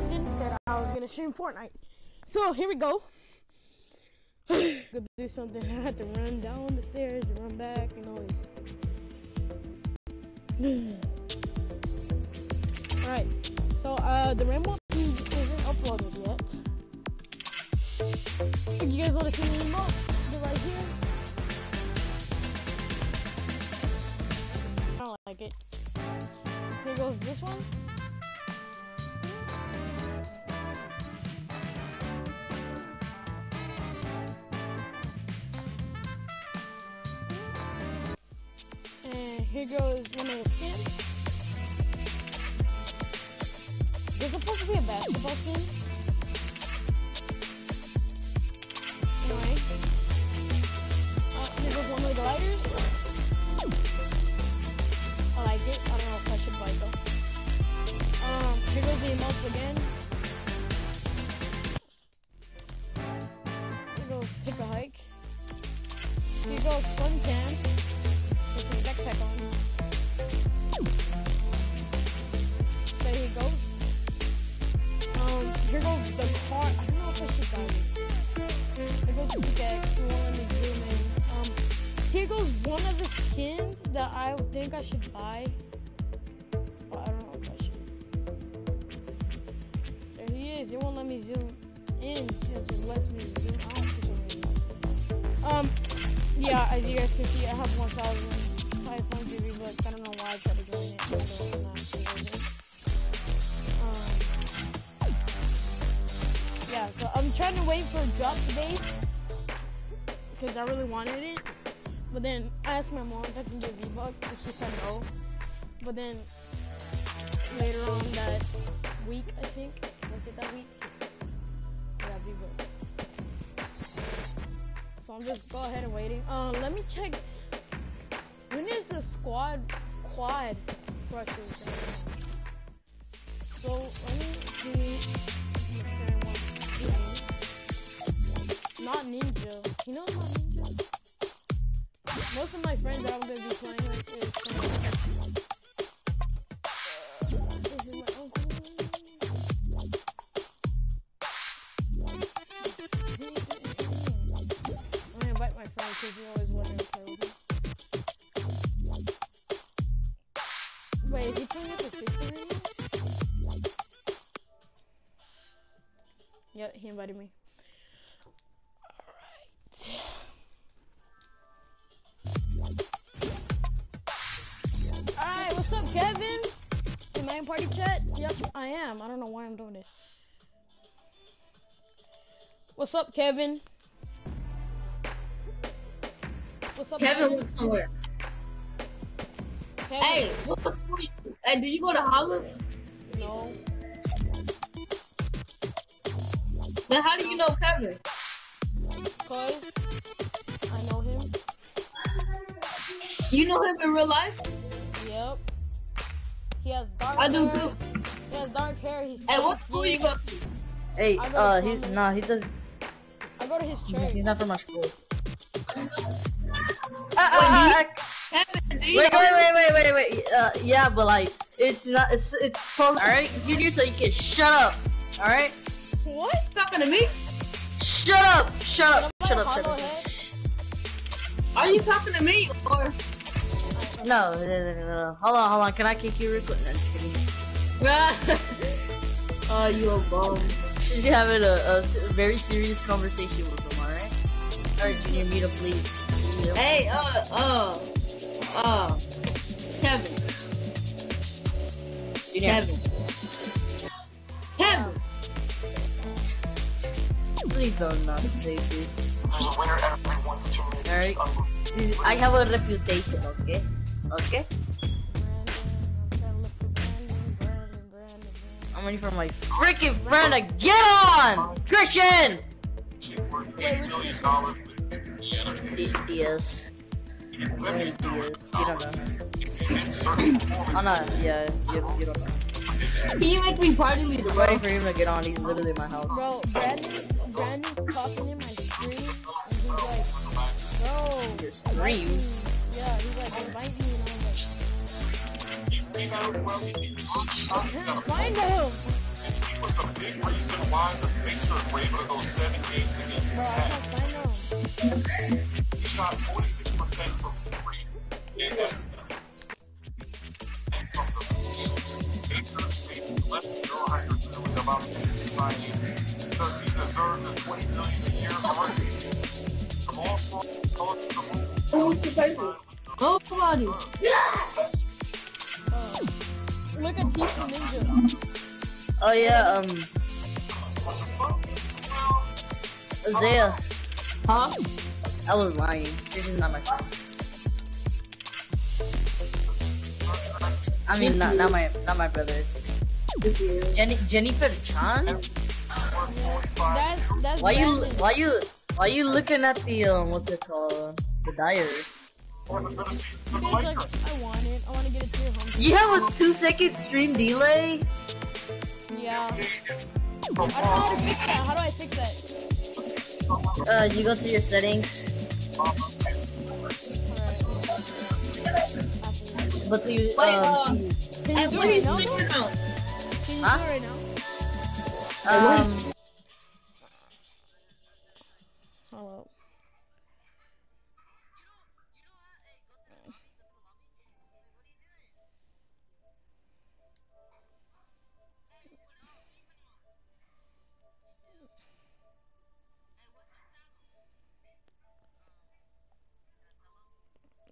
Preston said I was gonna stream Fortnite. So here we go. Go do something. I had to run down the stairs and run back and all this. Alright, so uh, the Rainbow isn't uploaded yet. If you guys want to see the remote, they're right here. I don't like it. Here goes this one. Here goes one of the skins. There's supposed to be a basketball skin. Anyway. Uh, here goes one of the gliders. I like it. I don't know if I should buy it though. Um, here goes the emotes again. Invited me. Alright. Alright, what's up, Kevin? Am I in party chat? Yep, I am. I don't know why I'm doing this. What's up, Kevin? What's up, Kevin went somewhere. Kevin? Hey, what was school? Hey, did you go to Holland? No. Then how do you know Kevin? Cause I know him. You know him in real life? Yep. He has dark I do hair. too. He has dark hair. He's Hey, what school you go to? Hey, go uh, he's no, nah, he does. I go to his church. He's not from our school. Uh, Wait, uh, uh, Kevin, wait, wait, wait, wait, wait, wait. Uh, yeah, but like, it's not. It's it's totally. All right, you're new, so you can shut up. All right, What? Talking to me? shut up, shut up, shut up, shut up. Are you talking to me or? No, no, no, no, no. Hold on, hold on. Can I kick you real quick? No, just kidding. oh, you a bum. She's having a very serious conversation with him. All right. All right, Junior, meet him, please. Hey, uh, uh, uh, Kevin, Junior. Kevin, Kevin. Please don't not say this. There's a winner every one to two minutes. Alright. I have a reputation, okay? Okay? I'm waiting for my freaking friend to get on! Christian! million dollars. D- DS. Where is DS? You don't know. Oh no, yeah, you, you don't know. Can you make me party leader, I'm bro? waiting for him to get on, he's literally in my house. Bro, Brandon, Brandon's talking in my stream, and he's like, bro, Your stream? me. Yeah, he's like, invite me, and I'm like, I can't find him. lines of Pacers were able to go seven Bro, I can't find them. Pacers paid less than 0 million about his signing. Does he deserve the 20 million a year already? From all fronts, colors to the moon. Who's the person? Nobody. Uh, look at Tifa Ninja. Oh yeah, um, Isaiah, Huh? I was lying. This is not my phone. I mean, not not my not my brother. Jenny Jennifer Chan. That's that's Why you why you why you looking at the um what's it called the diary? Because, like, I want it. I want to get it to your home. You have a two second stream delay. Yeah. I don't know how to fix that. How do I fix that? Uh, you go to your settings. Alright. But you Wait, uh, um, Can you Huh? right now? um Hello.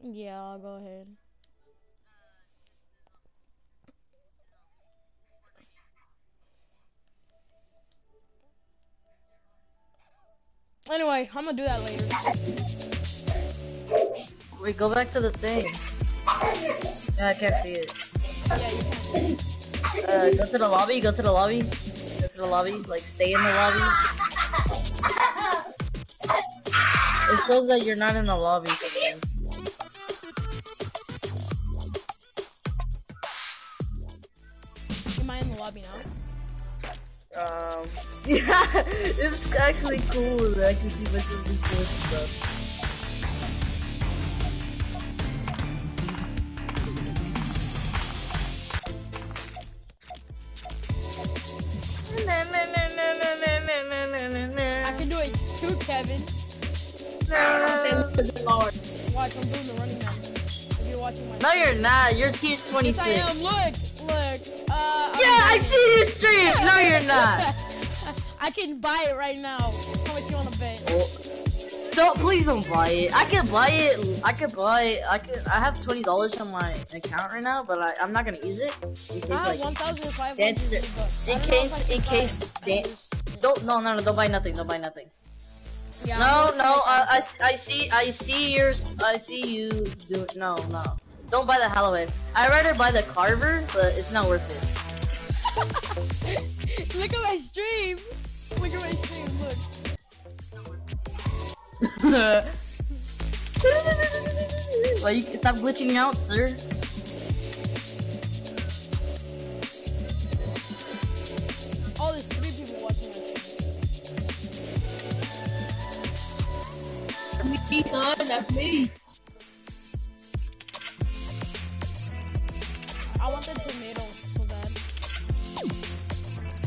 Yeah, I'll go ahead. Anyway, I'm gonna do that later. wait, go back to the thing. Yeah, I can't see it. Yeah, you can. Uh, go to the lobby. Go to the lobby. Go to the lobby. Like, stay in the lobby. It shows that you're not in the lobby. sometimes. Am I in the lobby now? Um, yeah, it's actually cool. that I can see my really cool stuff. I can do it too, Kevin. Watch, I'm doing the running. If you're watching my No, you're not. You're tier 26. Yes, I am. Look. I see your stream. No, you're not. I can buy it right now. How much you wanna bet? Well, don't please don't buy it. I can buy it. I could buy. It. I could. I have twenty dollars on my account right now, but I, I'm not gonna use it in case have like 1,500 Dance the- bucks. I in case- can in case don't no no no don't buy nothing. Don't buy nothing. Yeah, No no. I, I, I see I see yours. I see you do no no. Don't buy the Halloween. I'd rather buy the Carver, but it's not worth it. Look at my stream. Look at my stream. Look. Why you stop glitching out, sir? Oh, there's three people watching my stream. Me, son. That's me.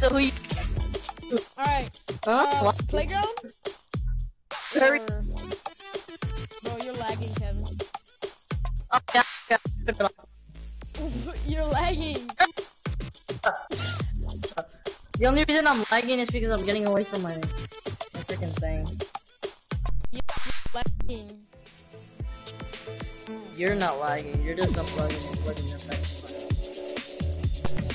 So we. All right. Huh? Uh, playground. Or- Bro, you're lagging, Kevin. Oh, yeah, yeah. Put it on. you're lagging. The only reason I'm lagging is because I'm getting away from my, my freaking thing. You're Lagging. You're not lagging. You're just unplugging and plugging your back.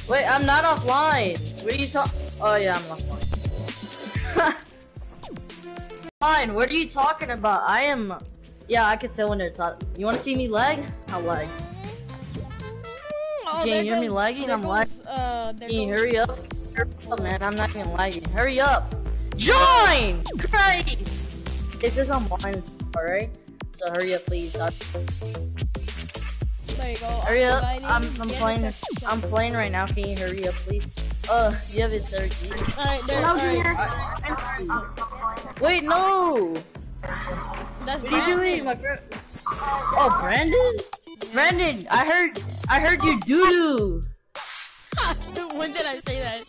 Wait, I'm not offline. What are you talking? Oh yeah, I'm offline. Fine. What are you talking about? I am. Yeah, I can tell when they're talking. You want to see me lag? I'll lag. Oh, Can you hear me lagging? I'm goes, Uh, there Can you goes- hurry up? Hurry up, man. I'm not even lagging. Hurry up. Join! Christ! This is I'm online, alright? So hurry up, please. There you go. Hurry up. I'm, I'm playing. I'm playing right now. Can you hurry up, please? Uh, you have it, sir. Alright, there. Alright. Wait, no! That's What are you doing, my friend? Oh, Brandon? Brandon, I heard, I heard you doo doo. when did I say that?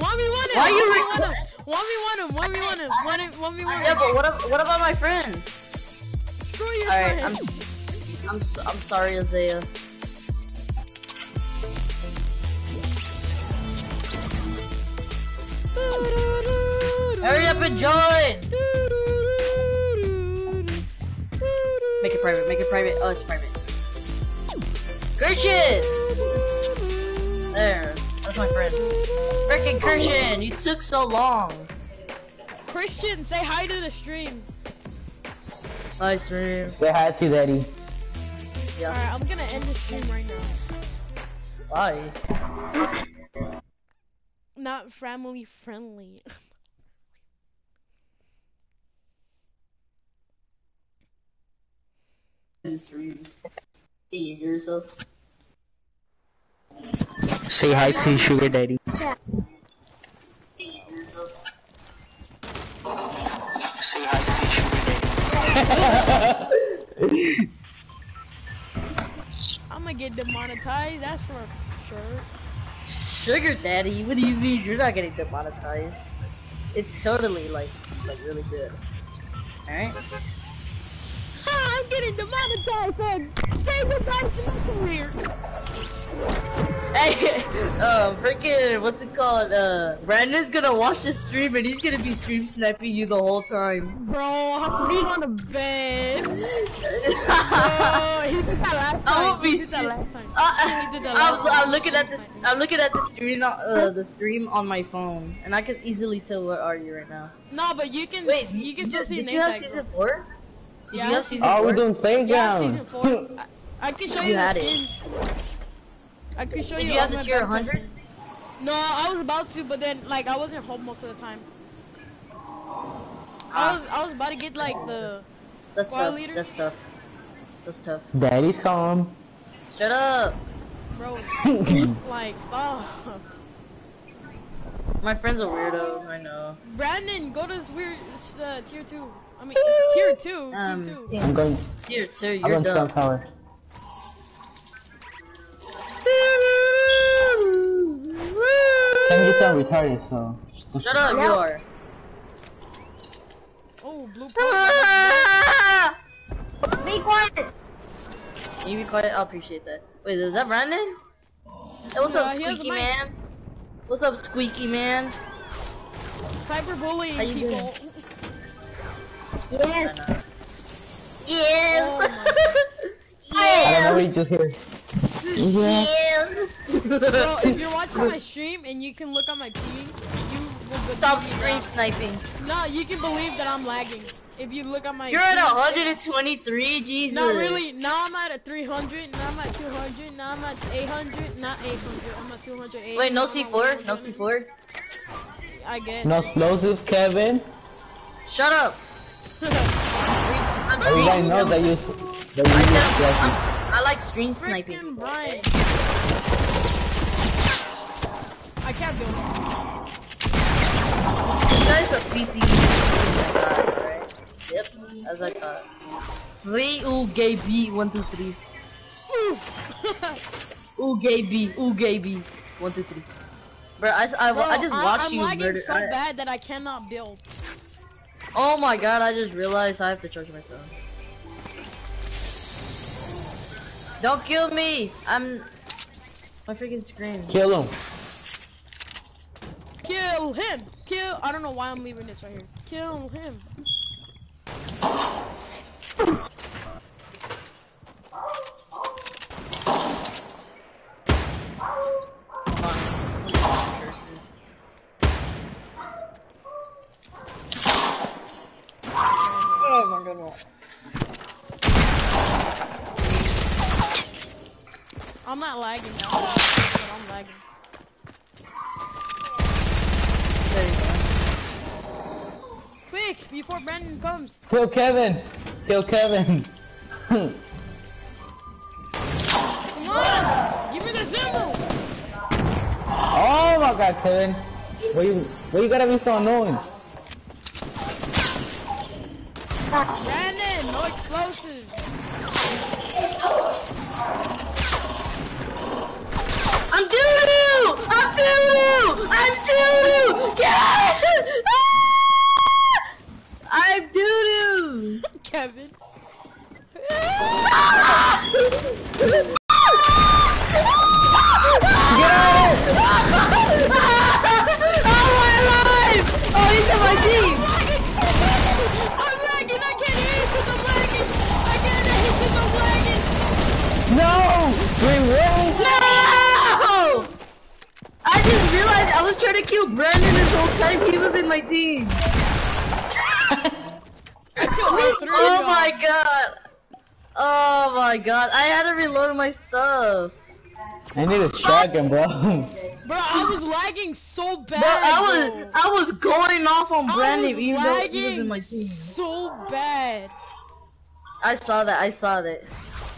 Mommy, one him! Why you one re- v one him! One v one him! One v one him! One v- one Yeah, him! but what, ab- what about my friend? Screw you, Alright, for I'm, him. s- I'm, s- I'm sorry, Isaiah. Hurry up and join! Make it private, make it private. Oh, it's private. Christian! There, that's my friend. Frickin' Christian, you took so long. Christian, say hi to the stream. Hi, stream. Say hi to daddy. Yeah. Alright, I'm gonna end the stream right now. Bye. Not family friendly. Say hi to sugar daddy. Yourself. Say hi to sugar daddy. I'm gonna get demonetized, that's for sure. Sugar daddy? What do you mean? You're not getting demonetized. It's totally like, like really good. Alright? Ha, I'm getting demonetized on favorite guys in my career. Hey, um, freaking, what's it called? Uh, Brandon's gonna watch the stream and he's gonna be stream sniping you the whole time. Bro, I'm sleep on the bed. Bro, he did that last I time. won't be he did that last time. Uh, He did that I'm. I'm looking at this. I'm looking at the stream, uh, the stream on my phone, and I can easily tell what are you right now. No, but you can. Wait, you can did, still see did you have tag, season four? Did Yeah. you have season Oh, four? we're doing Yeah, playground. season four. I, I can show you, You the had it. Skins. I can show Did you. you have all the tier bad 100? No, I was about to, but then like I wasn't home most of the time. I was I was about to get like the That's Squad tough. leader? That's tough. That's tough. Daddy's home. Shut up. bro like stop. My friend's a weirdo. I know. Brandon, go to this weird uh, tier two. I mean tier two. Um, tier two. I'm going. Tier two. I'm You're going to dumb. Trump Tower. Can you sound retarded? So. Shut up, you are. Oh, blue. Ah! Be quiet. You be quiet? I'll appreciate that. Wait, is that Brandon? Hey, what's up, Yeah, he Squeaky man? What's up, Squeaky man? Cyberbullying How you people. Yes. Oh my I don't know yes. what you do here. Yes. Bro, if you're watching my stream and you can look on my ping, you will Stop me stream that- sniping. No, you can believe that I'm lagging. If you look at my You're at ping, 123, Jesus. Not really. Now I'm at a 300. Now I'm at 200. Now I'm at 800. Not 800. I'm at 280. Wait, no C4? No C4? I guess. No explosives, Kevin. Shut up. I'm Everybody stream- knows that you. That I said I'm, I'm, explosives. s- I like stream sniping. Brian. I can't build. This guy's a PC guy, right? Yep, as I thought. Three ooh gay B one two three. Ooh gay B, ooh gay B one two three. Bro, I, s- I, Bro, I just I- watched I'm you lagging murder. so I- bad that I cannot build. oh my god! I just realized I have to charge my phone. Don't kill me! I'm my freaking screen. Kill him. Kill him. Kill. I don't know why I'm leaving this right here. Kill him. Oh my god! I'm not lagging now. but I'm lagging. There you go. Quick, before Brandon comes. Kill Kevin. Kill Kevin. Come on. Give me the symbol. oh my God, Kevin. Why you? Why you gotta be so annoying? Brandon, no explosives. I'm doo-doo! I'm doo-doo! I'm doo-doo! Get out! Ah! I'm doo-doo! Kevin. Ah! ah! Killed Brandon this whole time he was in my team. I killed all three Oh of my god. Oh my god. I had to reload my stuff. I need a shotgun, bro. Bro, I was lagging so bad. Bro, I bro. was I was going off on Brandon even though he was in my team. so bad. I saw that. I saw that.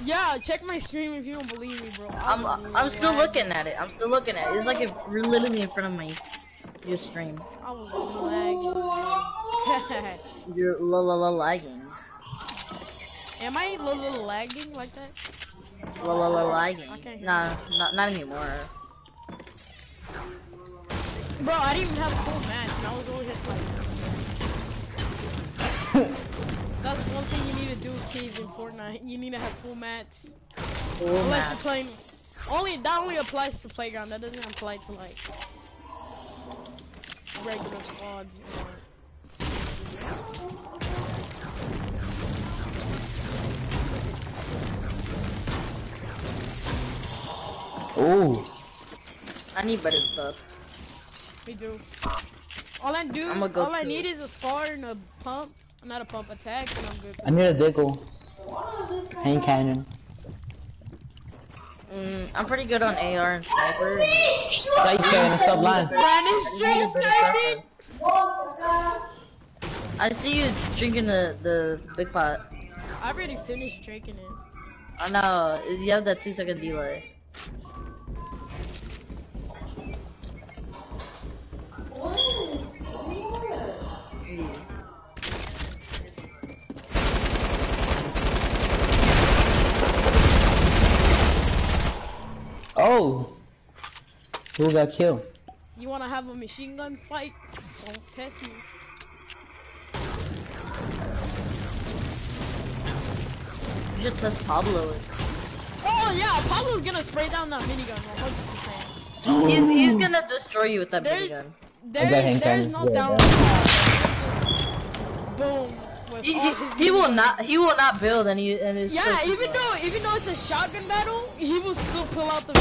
Yeah, check my stream if you don't believe me, bro. I I'm I'm still looking at it. I'm still looking at it. It's like we're literally in front of my your stream. I was lagging. You're la la la lagging. Am I a little lagging like that? La la la lagging. Okay. Nah, not not anymore. Bro, I didn't even have a full match, and I was always just like. That's one thing you need to do, kids, in Fortnite. You need to have full mats. Full Unless match. you're playing. Only that only applies to playground. That doesn't apply to like regular squads. Or... Ooh. I need better stuff. We do. All I do, go all I need is a SCAR and a pump. I'm not a pump attack, and I'm good. I need a deagle. Hand cannon. Mm, I'm pretty good on AR and sniper. Stay cannon, stop lying. Brandon stream sniping. I see you drinking the the big pot. I already finished drinking it. I know you have that two second delay. Oh. Who got killed? You wanna have a machine gun fight? Don't test me. You should test Pablo. Oh yeah, Pablo's gonna spray down that minigun 100%. He's he's gonna destroy you with that There's- minigun. There's, there's no Yeah, down. Boom. With He, he, he will not he will not build and he and it's Yeah, even though even though it's a shotgun battle, he will still pull out the.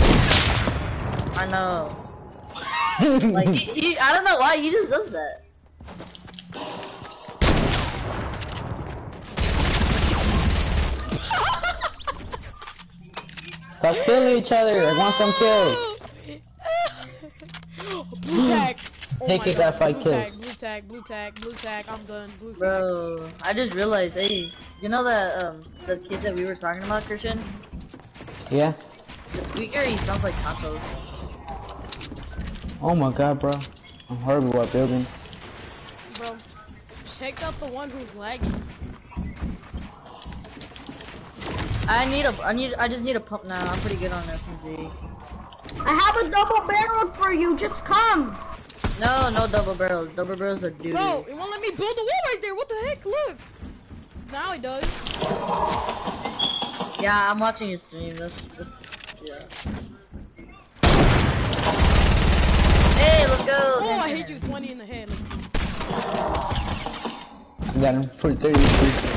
I know. Like he, he I don't know why he just does that. Stop killing each other. I want some kills. blue tag. Oh Take my it, God, that fight blue kills. tag, blue tag, blue tag, blue tag. I'm done. Blue tag. Bro, I just realized, hey, you know that um the kid that we were talking about, Christian? Yeah. The speaker, he sounds like Santos. Oh my god, bro. I'm horrible at building. Bro, check out the one who's lagging. I need a I need I just need a pump now. I'm pretty good on SMG. I have a double barrel for you. Just come. No, no double barrels. Double barrels are duty. Bro, it won't let me build a wall right there. What the heck? Look. Now it does. Yeah, I'm watching your stream. That's just yeah. Hey, let's go. Oh, I hit you 20 in the head. I got him for 30.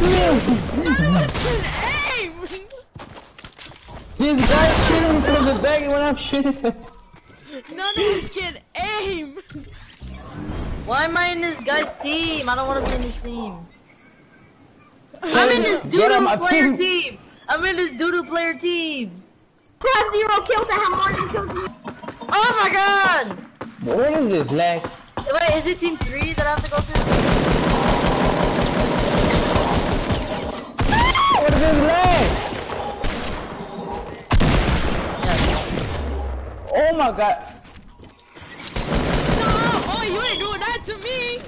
Gonna catch you! None of us can aim. This guy's shooting from the back when I'm shooting. None of us can aim. Why am I in this guy's team? I don't want to be in his team. I'm in this Get on my doodoo player team. team. I'm in this doodoo player team. Who has zero kills? I have more than kills. Oh my god! What is this, lag? Wait, is it team three that I have to go through? What is this lag? Yeah. Oh my god. No, oh, you ain't doing that to me.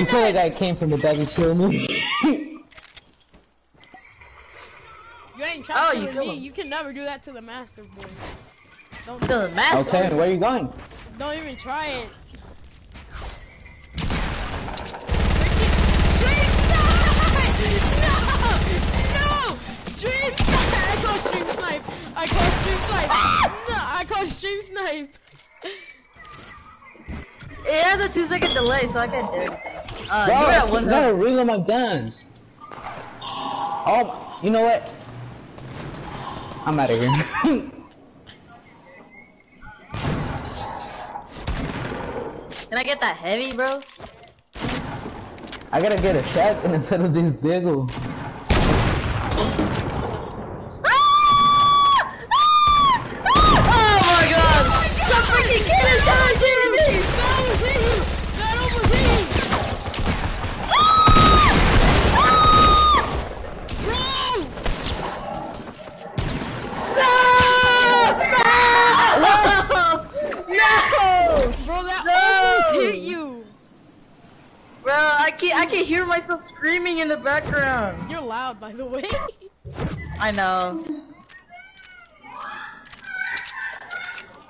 You saw that guy came from the back and killed me. You ain't Oh, trying you to kill me. him. You can never do that to the master boy. Don't To the master. okay, where are you going? don't even try it. Stream snipe! No! No! Stream snipe! I call stream snipe! I call stream snipe! No! I call stream snipe! It has a two second delay, so I can do anything. Uh, Bro, you're I at one gotta reload my guns. Oh, you know what? I'm out of here. Can I get that heavy, bro? I gotta get a shotgun instead of this deagle. Some freaking kid is coming to me! That was me! That almost hit me! Bro! No! Bro, that No! almost hit you! Bro, I can't I can hear myself screaming in the background. You're loud, by the way. I know.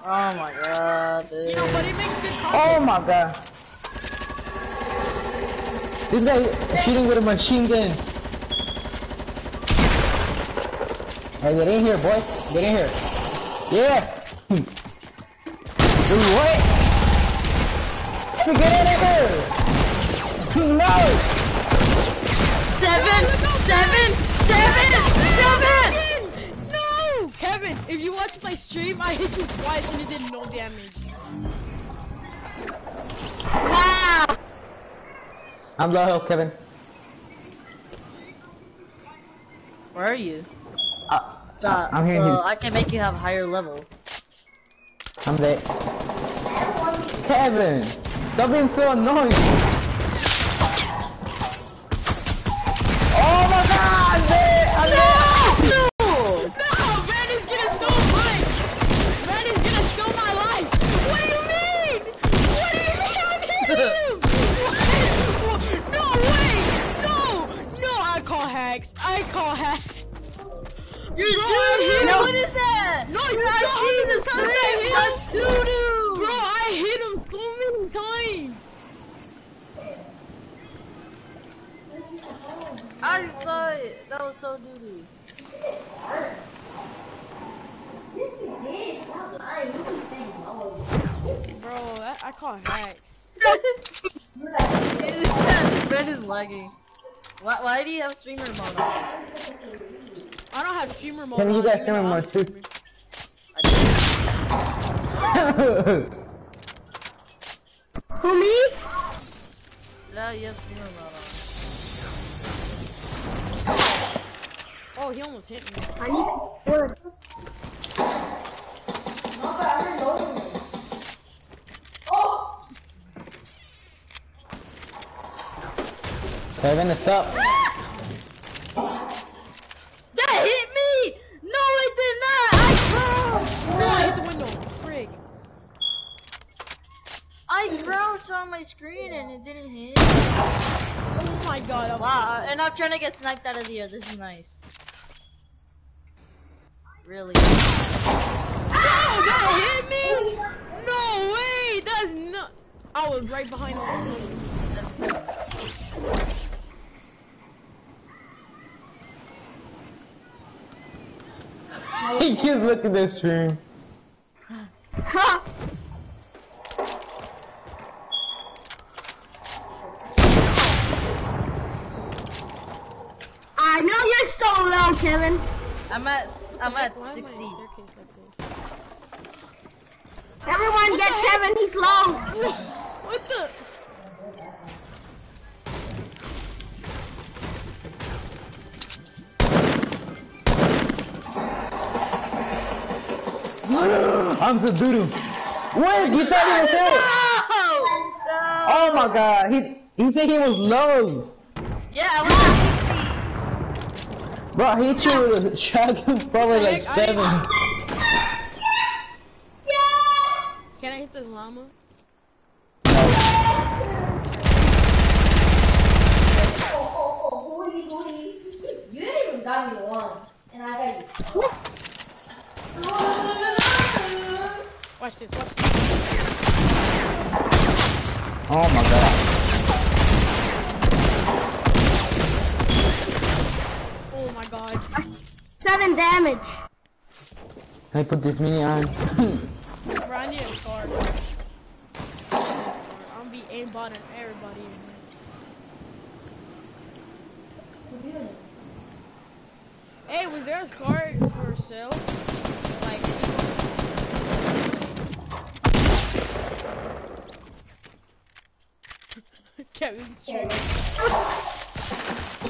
Oh my god, dude. You know, but it makes good Oh my god. This guy shooting with a machine gun. Hey, get in here, boy. Get in here. Yeah. Dude, what? Get in there. No. Seven, seven, seven, seven! No! Kevin, if you watch my stream, I hit you twice and you did no damage. Wow! I'm low health, Kevin. Where are you? Uh, So, I'm hearing so you. I can make you have higher level. I'm dead. Kevin, stop being so annoying. Oh my god, man! You're Bro, doo-doo! no. What is that? No, You're you not the the I hit That's him. doo-doo! Bro, I hit him so many times! I saw it. That was so doo-doo. Bro, that, I call hacks. Red is lagging. Why, why do you have streamer mode? I don't have streamer mode. Kevin, you on, got even mode too. Who me? No, you have streamer mode on. Oh, he almost hit me. I need wood. Kevin, stop. That hit me! No, it did not! I Oh, I hit crouched! the window. Frig. I crouched on my screen and it didn't hit. Oh my god. I'm- Wow, and I'm trying to get sniped out of the air. This is nice. Really? Oh, that hit me? No way. That's not. I was right behind him. he keeps looking at the stream. Ha! I know you're so low, Kevin. I'm at I'm at Why am I 60. on a staircase like this? Everyone get Kevin, he's low. What the? I'm so doo -doo. Wait, you thought he was dead? Oh my god, he he said he was low. Yeah, I was at 60. Bro, he hit you with a shotgun probably like Heck, I seven. Can I hit the llama? You didn't even got me one, and I got you. Watch this. Watch this. Oh my god. Oh my god. Seven damage. Can I put this mini on? Bro, I need a card. I'm be aiming ain't everybody in here. Who doing it? Hey, was there a scar for sale? Like, Kevin's Okay. trigger. Two, three, go! Kevin's trigger.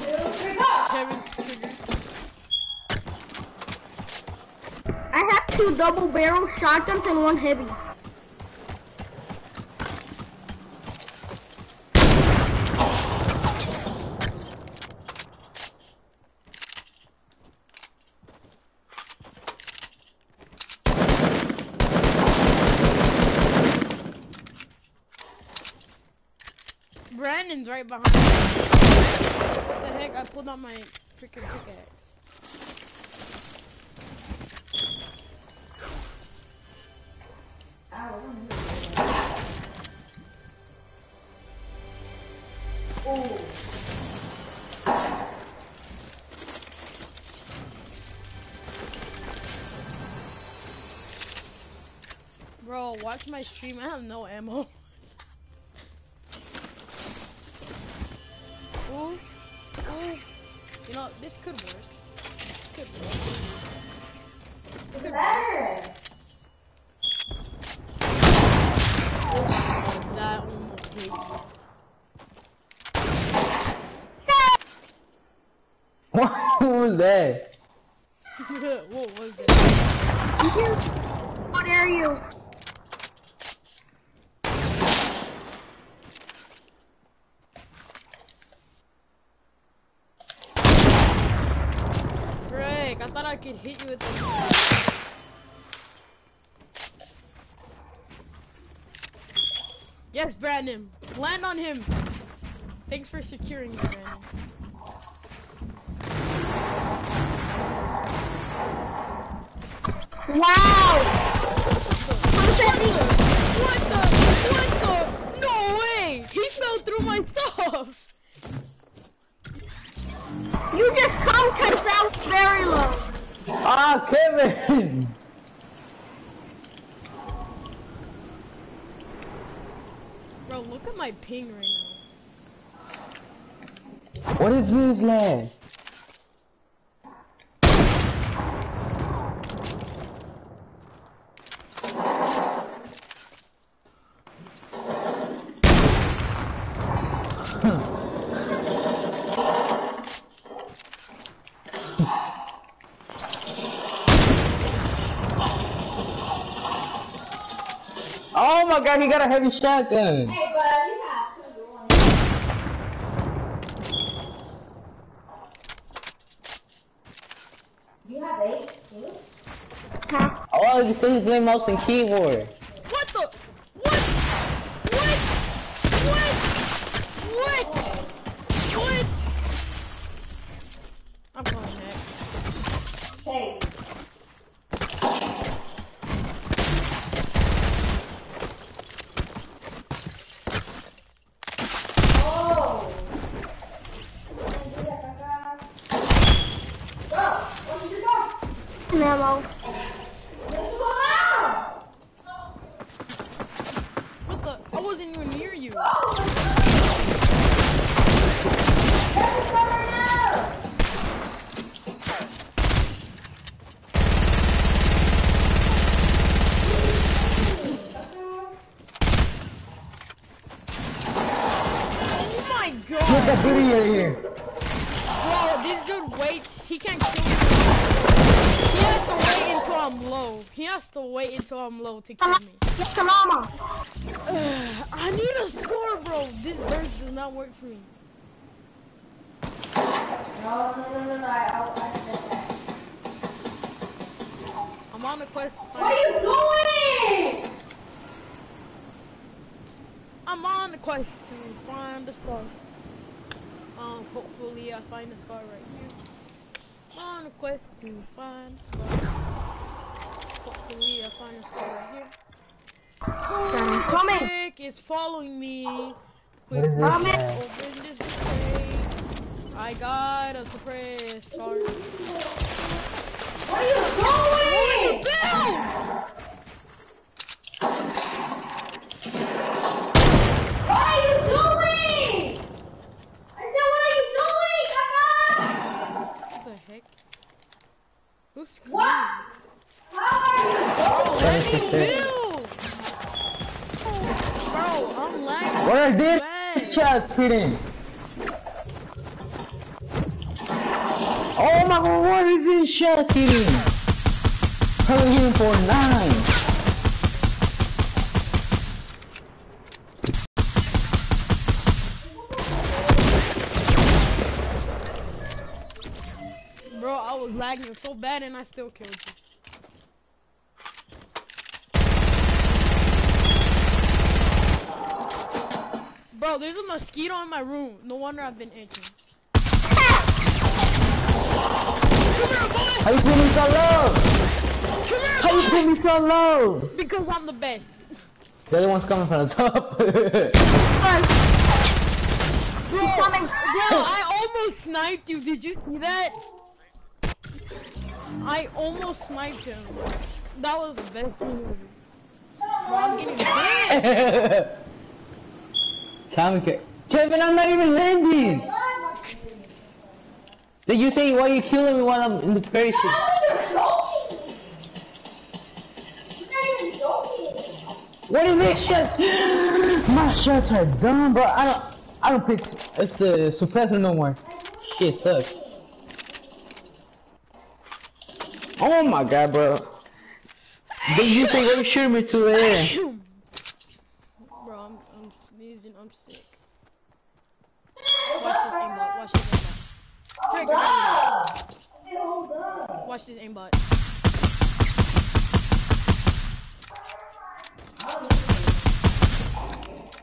I have two double barrel shotguns and one heavy. Brandon's right behind me. What the heck? I pulled out my freaking pickaxe. Bro, watch my stream. I have no ammo. Ooh. You know, this could work. Could work. It's better. That almost hit me. what was that? what was that? What are you? Frick, I thought I could hit you with the. Yes, Brandon. Land on him. Thanks for securing me, Brandon. Wow! What the? What the? What the? No way! He fell through my stuff! You just come to down very low. Ah, Kevin! Bro, look at my ping right now. What is this, lad? Oh my god, he got a heavy shotgun. Hey, but at least I have two. You have eight, too? Oh, you play mouse and keyboard. Hitting? Oh my god, what is this shot hitting for nine. Bro, I was lagging so bad and I still killed you. Bro, there's a mosquito in my room. No wonder I've been itching. How you put me so low? Here, How you put me so low? Because I'm the best. The other one's coming from the top. Bro, coming. bro, I almost sniped you. Did you see that? I almost sniped him. That was the best thing ever. Bro, I'm getting banned. Tommy, Ke- Kevin, I'm not even landing. Did you say why you killing me while I'm in the parachute? What is this shot? My shots are done, bro. I don't, I don't pick. It's the suppressor no more. Shit sucks. Oh my god, bro. Did you say why you shoot me to the eh air? Bro, I'm, I'm sneezing. I'm sick. Watch this aimbot. Watch this aimbot. Frick, I Watch this aimbot.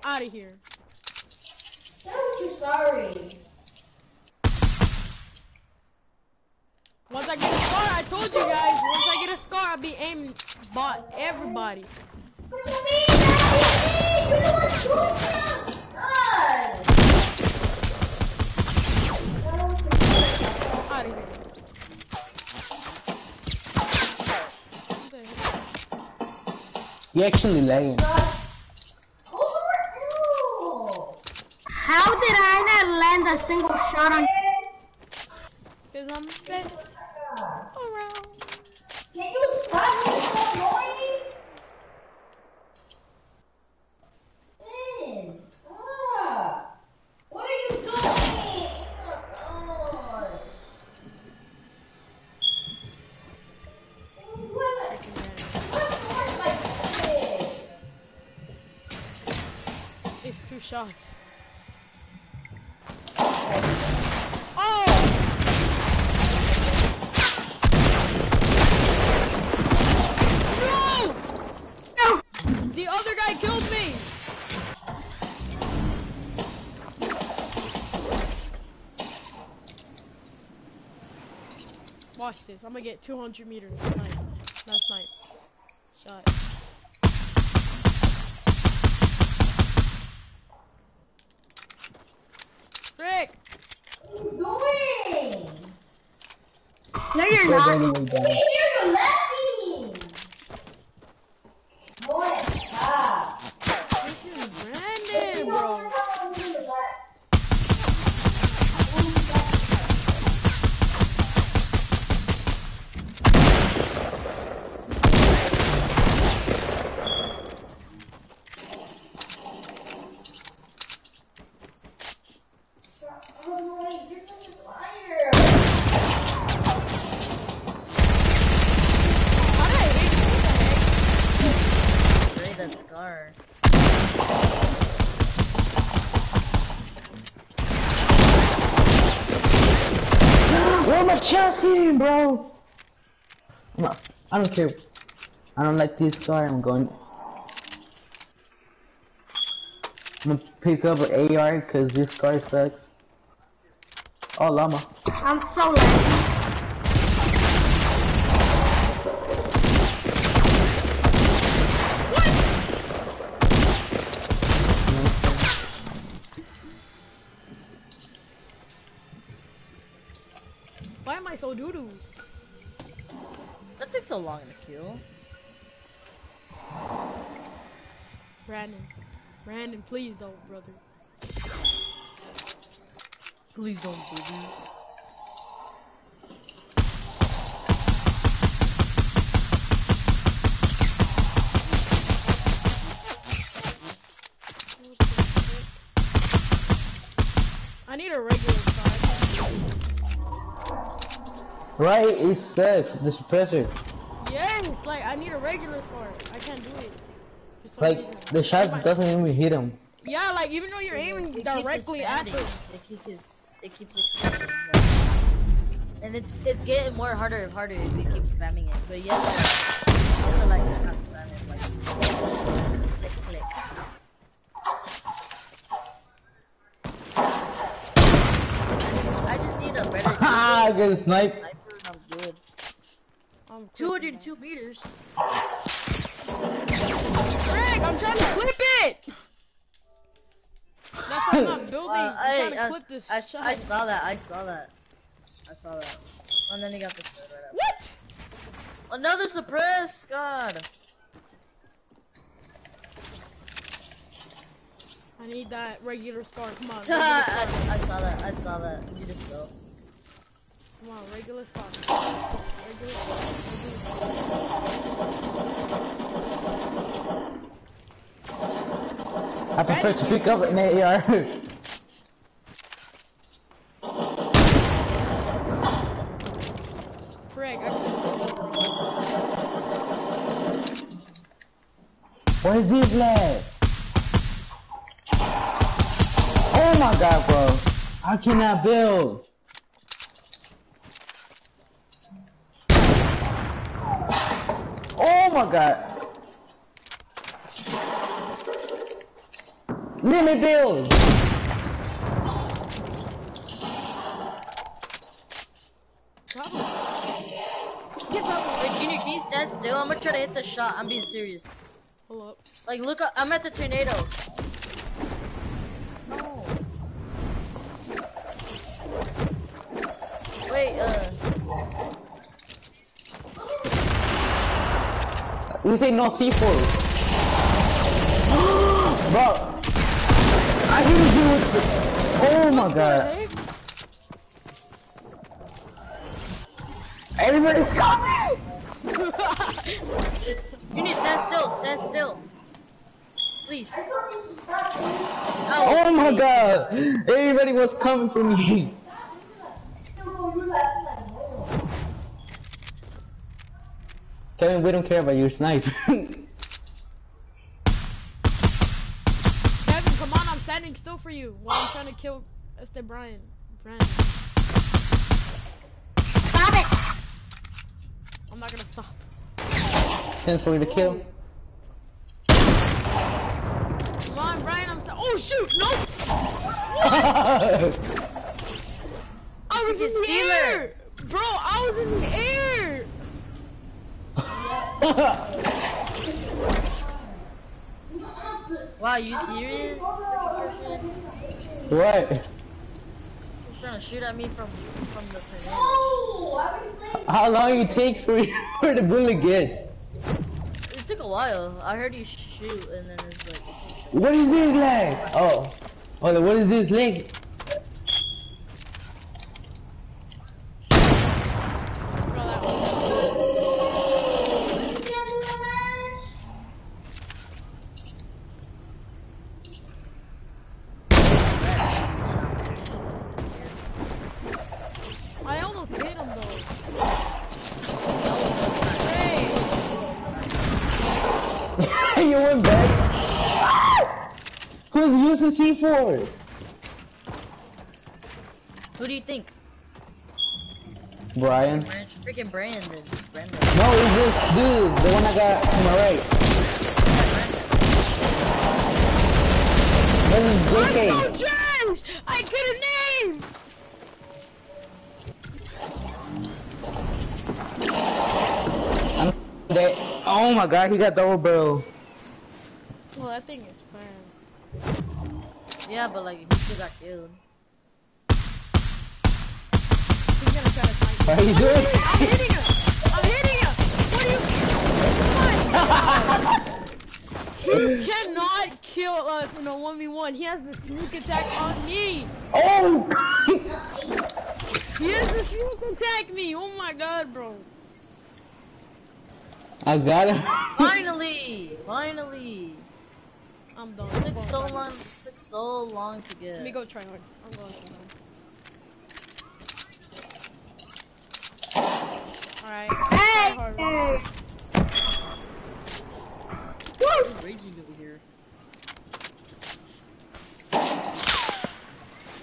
Out of here. Sorry. Once I get a scar, I told you guys. Once I get a scar, I'll be aiming bot everybody. What you mean? Daddy? You're the one shooting them. God. Out of here. What the heck? You actually lagging. Oh, How did I not land a single shot on Cause I'm around. Can you stop Oh! No! The other guy killed me! Watch this. I'm gonna get 200 meters. Snipe. Not night. Shot. Frick! Doing? No, you're Go not. all the way down. Not- I don't care. I don't like this guy, I'm going. I'm gonna pick up an AR because this guy sucks. Oh, llama. I'm so lucky. Why am I so doo-doo? That takes so long to kill. Brandon. Brandon, please don't, brother. Please don't, baby. I need a regular scar. Right? It sucks. The suppressor. Yes, like I need a regular scar. I can't do it. for Like reason. the shot doesn't even hit him. Yeah, like even though you're aiming It directly at expanding. it. It keeps it keeps expanding. And it's it's getting more harder and harder if you keep spamming it. But yeah, you have to like not spam it like click click. I just need a better Ah, I get a snipe. sniper and I'm good. I'm 202 meters. Greg, I'm trying to clip it. That's why I'm not building. Uh, I, to uh, clip this I, shot. I saw that. I saw that. I saw that. And then he got the right up. What? Another suppress. God. I need that regular scar. Come on. I, I saw that. I saw that. You just go. Come on, regular scar. Regular scar. I prefer to pick up an AR. Can What is this lag? Oh my god, bro. I cannot build. My god. Let me build. Wait, Junior, can you stand still? I'm gonna try to hit the shot. I'm being serious. Hold up. Like, look, up, I'm at the tornado. No. Wait, uh, You say no C4. bro. I you with the... Oh my god. Eh? Everybody's coming. Junior, stand still. Stand still. Please. Oh, oh my god. Everybody was coming for me. Kevin, we don't care about your snipe. Kevin, come on, I'm standing still for you while I'm trying to kill Este Brian. Brian. Stop it! I'm not gonna stop. Thanks for the kill. Come on, Brian, I'm Oh shoot, no! I was in the air! Bro, I was in the air! Wow, you serious? what? You're trying to shoot at me from from the tornado. How long it takes for you for the bullet gets? It took a while. I heard you shoot, and then it's like. What is this lag? Oh. Oh, what is this lag? Bro, that was- I almost hit him though. Hey, you went back. C4? Who do you think? Brian. Brand- Freaking Brandon. Brandon. No, it's this dude, the one I got on my right. Is Oh, JK. James! I get a name! I'm dead. Oh my god, he got double barrel. Well, I think it's fine. Yeah, but like he still got killed. He's gonna try to fight me. Are you doing? I'm hitting him! I'm hitting him! What are you- He cannot kill us in a 1v1. He has the sneak attack on me! Oh! He has the sneak attack me! Oh my god, bro. I got him. Finally! Finally! I'm done. Took so long. Took took so long to get. Let me go try hard. I'm going try hard. Alright. Try Hey! hard. hey. Who's raging over here?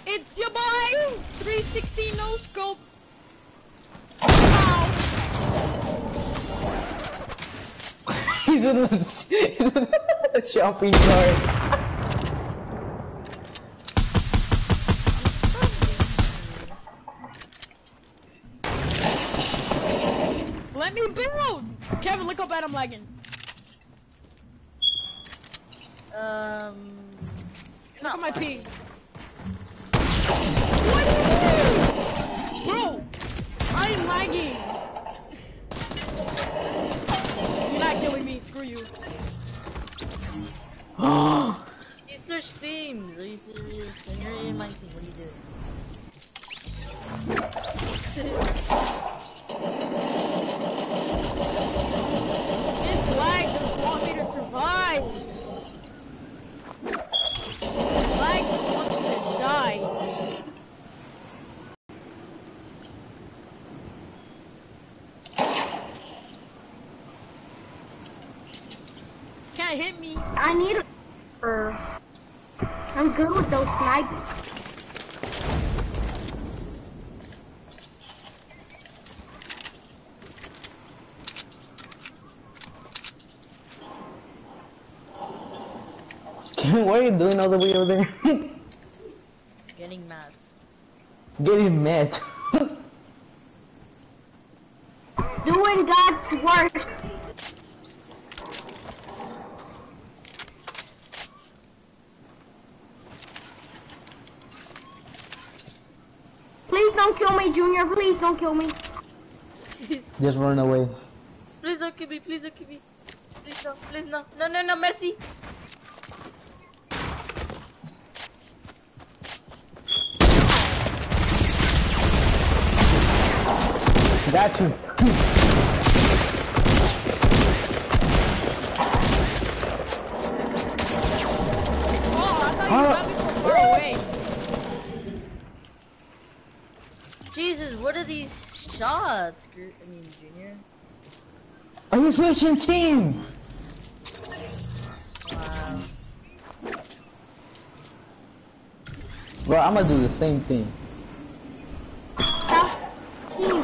It's your boy! 360 no scope. He's in the, the shopping cart. Let me build! Kevin, look how bad I'm lagging. Um. Look at my ping. What? Bro, I am lagging. You're not killing me. Screw you. You switched teams. Are you serious? And you're in my team. What are you doing? This lag doesn't want me to survive. Lag wants me to die. Can't hit me. I need a. er, I'm good with those snipes. what are you doing all the way over there? Getting mad. Getting mad. Doing God's work. Please don't kill me, Junior. Please don't kill me. Just run away. Please don't kill me. Please don't kill me. Please no. Please no. No, no, no. Mercy. Got you. Oh, I thought you Ah. got me from far away. Jesus, what are these shots? I mean, Junior. Are you switching teams? Wow. Bro, I'm gonna do the same thing. That's really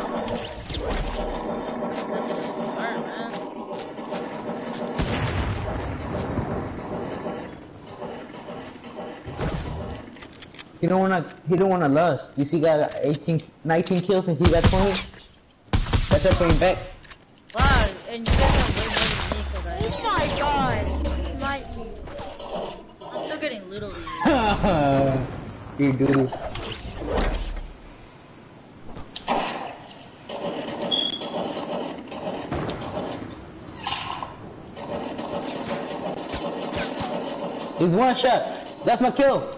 smart, man. He don't wanna. He don't lust. You see, he got 18, 19 kills and he got 20. That's up for him back. Wow, and you guys have way more than me Oh my god. Snipe. I'm still getting little. here. you do. He's one shot. That's my kill.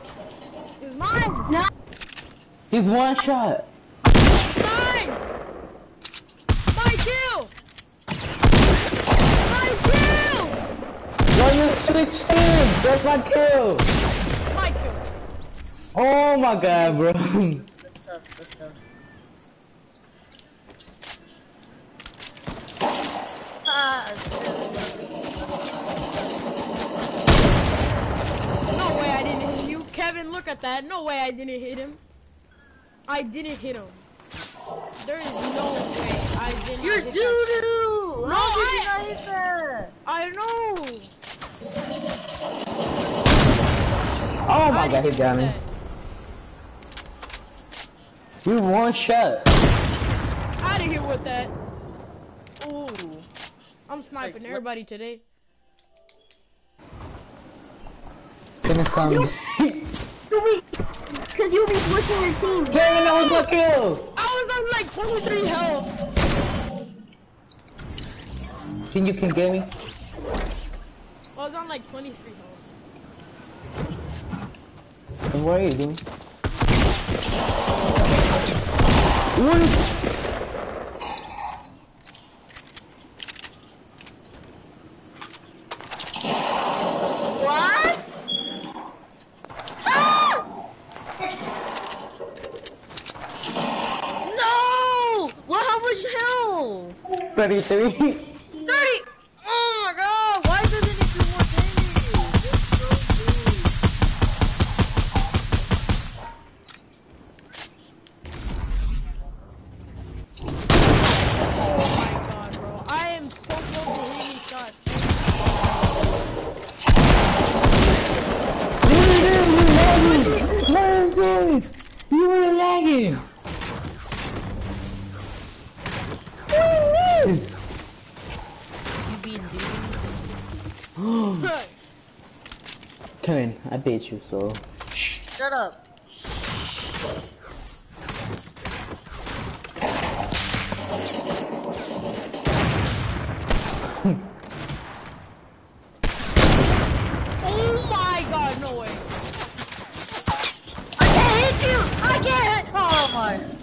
He's one shot. Mine. My kill. My kill. Why you switch teams? That's my kill. My kill. Oh my god, bro. That's tough. That's tough. Ah, No way I didn't hit you. Kevin, look at that. No way I didn't hit. I didn't hit him. There is no way I didn't hit him. you're hit doo doo! No, How did I- you not hit that? I know. Oh my I god, he didn't got me. You one shot. Out of here with that. Ooh. I'm sniping what- everybody today. Finish coming. You be, cause you be switching your team. Kevin, that was my kill. I was on like 23 health. Think you can get me? I was on like 23 health. Then what are you doing? What? What? 33. 30! Oh I beat you, so. Shut up. oh my god, no way. I can't hit you! I can't hit! Oh my.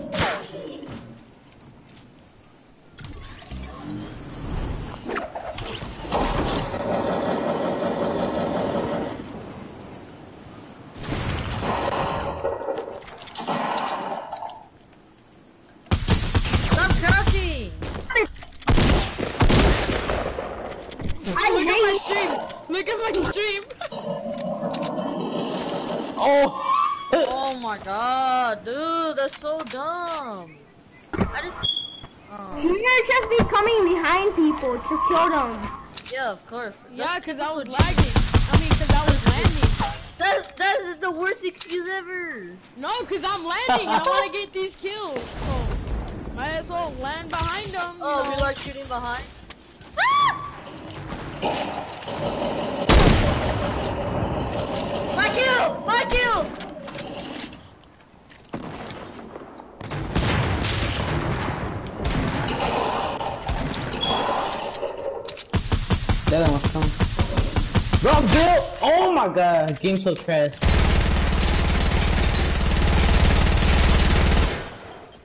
Stop crouching! I Look at my hate stream. Look at my stream. Oh! Oh my god, dude, that's so dumb. I just. Oh, Junior just be coming behind people to kill them. Course. Yeah, cause I was lagging. I mean, cause I was landing. That's that is the worst excuse ever. No, cause I'm landing and I wanna get these kills. So, might as well land behind them. Oh, you know? are shooting behind. Game so trash.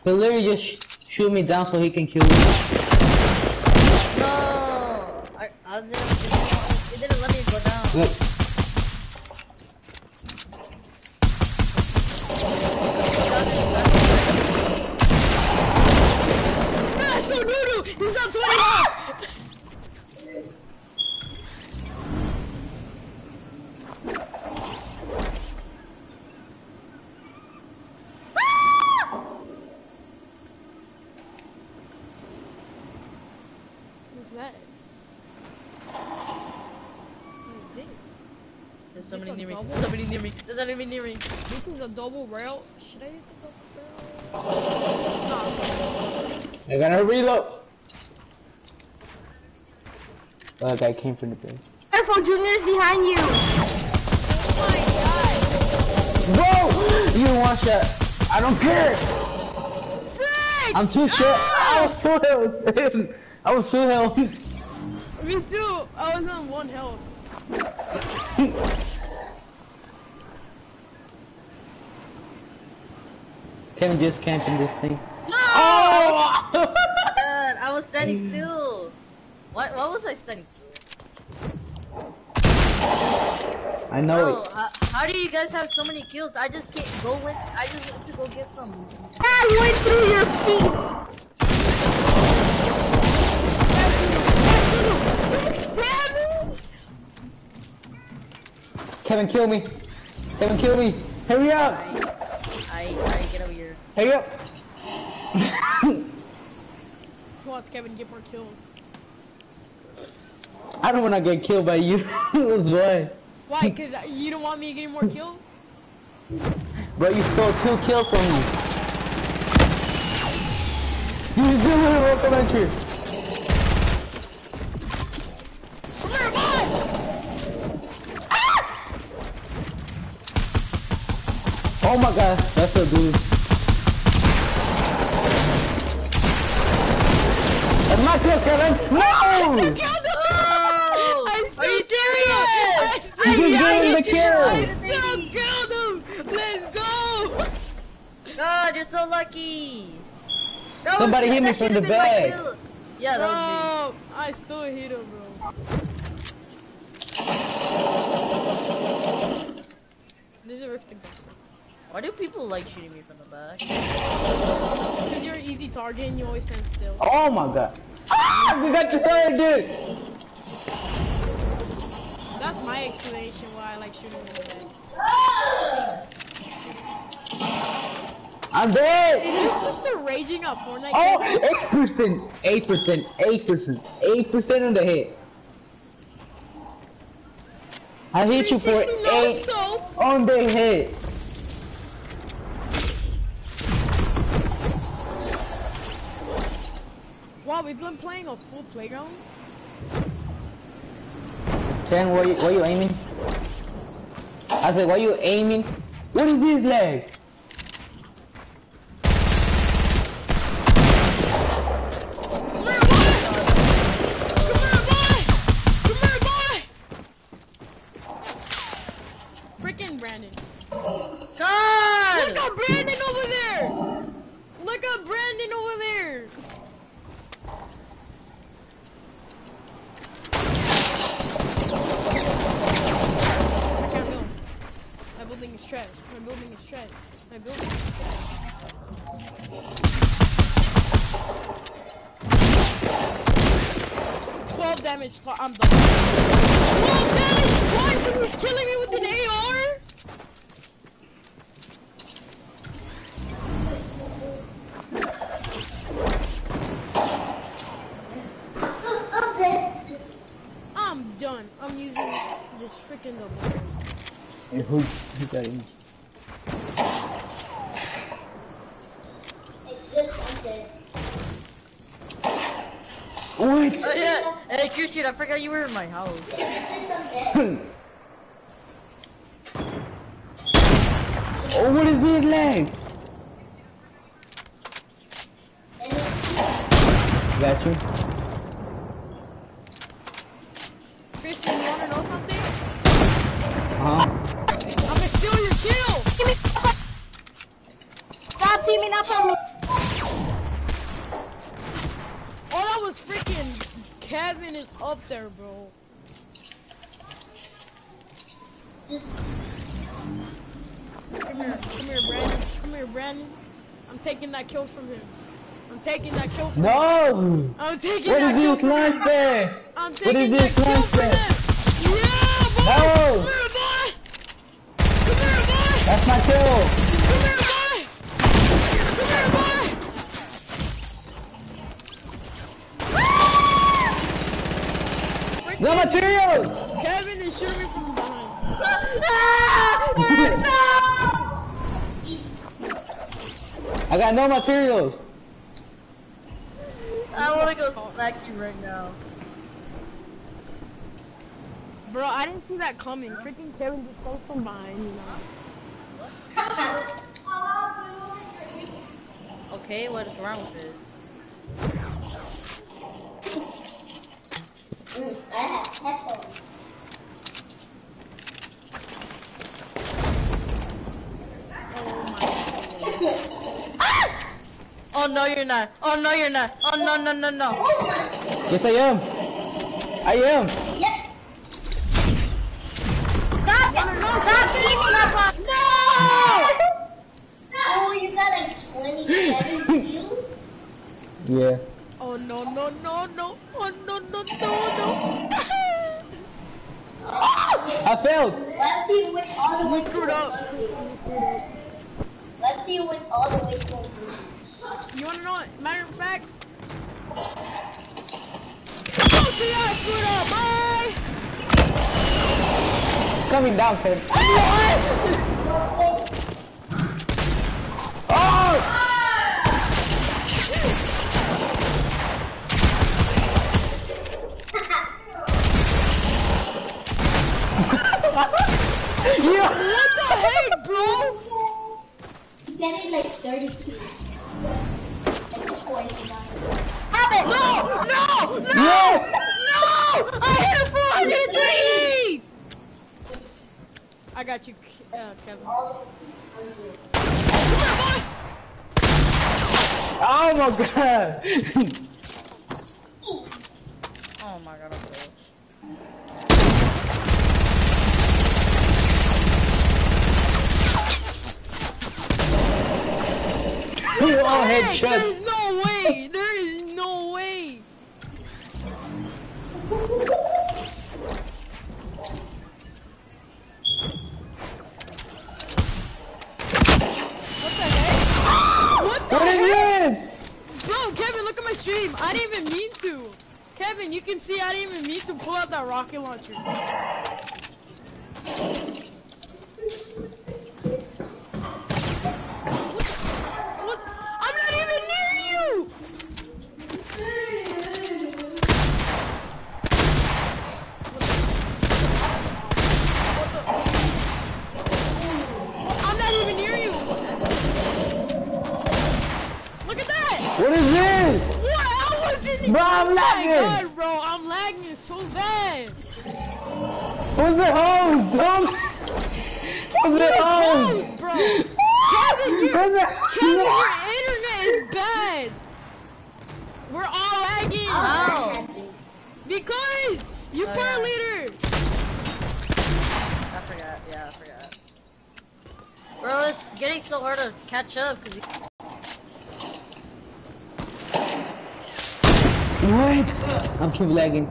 He literally just sh shoot me down so he can kill me. Somebody near me. There's somebody near me. This is a double rail. Should I use the double rail? No. I gotta reload. That guy came from the base. Careful, Junior's behind you. Oh my god. Bro! You one shot. I don't care! Frick! I'm too short. Ah! I was two health. I was two health. Me too. I was on one health. Kevin just camping this thing. No! Oh! God, I was standing still. What? why was I standing still? I know Bro, it. how, how do you guys have so many kills? I just can't go in. I just went to go get some. I went through your feet. Kevin, kill me. Kevin, kill me. Hurry up. I, I get over here. Hurry up. Watch Kevin get more kills. I don't want to get killed by you. That's why. Why? Cause you don't want me getting more kills? Bro, you stole two kills from me. You still with a rocket launcher. Come here, boy! Ah! Oh my god, that's a dude. That's my kill, Kevin. No! Oh! I Are you still serious? killed him! You just I getting the kill. still killed him! Let's go! God, you're so lucky. That Somebody hit me from the been back. Yeah, that was Bro, I still hit him, bro. This is Rick the Ghost. Why do people like shooting me from the back? Because you're an easy target and you always stand still. Oh my god. Ah, we got the third dude. That's my explanation why I like shooting in the head. I'm dead. Is this just the raging of Fortnite? Oh, 8%, 8%, 8%, 8% on the hit. I hit you for 360 no 8 on the hit. Wow, we've been playing a full playground. Ken, where you, where you aiming? I said, why you aiming? What is this leg? Come here, boy! Come here, boy! Come here, boy! Freaking Brandon. God! Look at Brandon over there! Look at Brandon over there! I can't build. My building is trash. My building is trash. My building is trash. Twelve damage. to- I'm done. Twelve damage twice and he's killing me with an AR. I'm done. I'm using this freaking double. Hey, who, who got in? What? Oh yeah. Hey, Christian, I forgot you were in my house. oh, what is this lag? Got you. Christian, you wanna know something? Huh? Stop teaming up on me. Oh, that was freaking Kevin is up there, bro. Come here, come here, Brandon. Come here, Brandon. I'm taking that kill from him. I'm taking that kill from him. No! I'm taking What that is kill this from him. lunch there? I'm What taking is that this kill lunch from him. Yeah, boy. No! Come here, boy. Come here, boy. That's my kill! Come here, boy. Come here, boy. Freaking No materials! Kevin is shooting me from behind. I got no materials. I wanna go smack you right now. Bro, I didn't see that coming. Freaking Kevin just goes from behind, you know. Okay, what is wrong with it? I have headphones. Oh no, you're not. Oh no, you're not. Oh no, no, no, no. Yes, I am. I am. Yep. Stop Stop teaming up on No! Oh, you got like 27 views? Yeah. Oh no no no no! Oh no no no no! I failed. Let's see who went all the way to screwed. Let's see who went all the way to you wanna know? what? Matter of fact. Oh, see, I screwed up. Bye. Coming down, Kevin. Oh! Ah! Yeah. What the heck, bro? He's getting like 32. Like 20. Stop it! No, no, no, No! no! I hit a 428! I got you, uh, Kevin. Oh my god! Oh my god, Who all headshots? There's no way. There is no way. What the heck? What the heck? Bro, Kevin, look at my stream. I didn't even mean to. Kevin, you can see I didn't even mean to pull out that rocket launcher. Wasn't even near you. Look at that. What is this? What are you doing? Bro, I'm Oh my lagging. god, bro, I'm lagging so bad! What's the hose? Don't. What's the hose? Bro! Kevin, your, Kevin, your internet is bad! We're all lagging! How? Because you Oh, put yeah. a leader! I forgot. Yeah, I forgot. Bro, it's getting so hard to catch up because What? I'm keep lagging.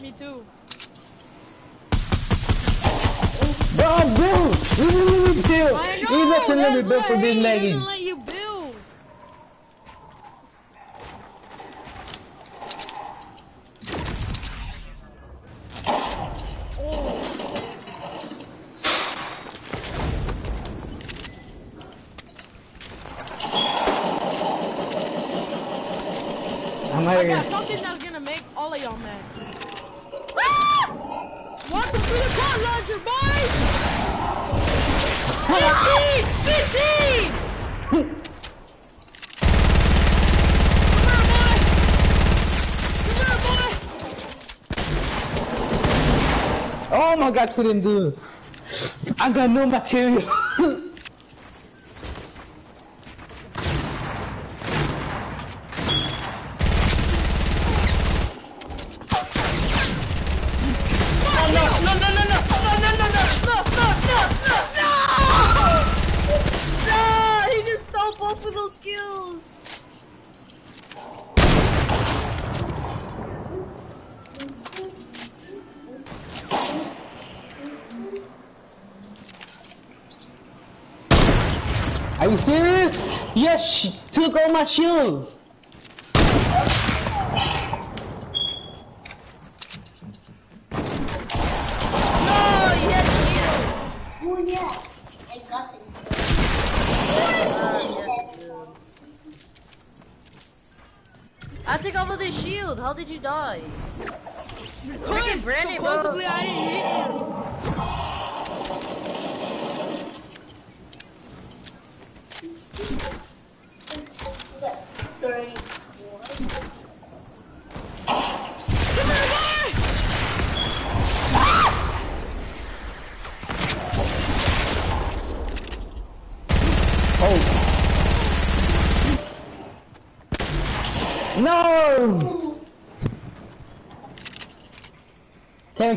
Me too. Bro, dude, you didn't let me build. I You know! doesn't let me that's build why for this lagging. doesn't let you build! I'm I out got here. something that's gonna make all of y'all mad. Ah! Welcome to the car launcher, boys! 15! 15! Come here, boy! Come here, boy! Oh my god, couldn't do this. I got no material. No! He just stole both of those kills! Are you serious? Yes, she took all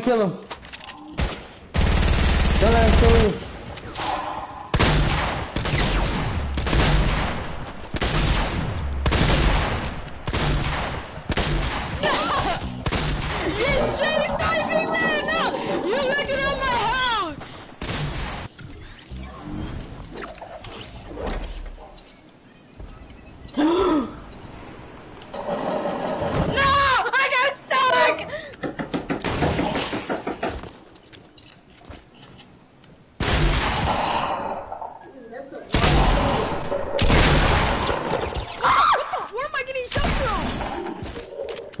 Thank you.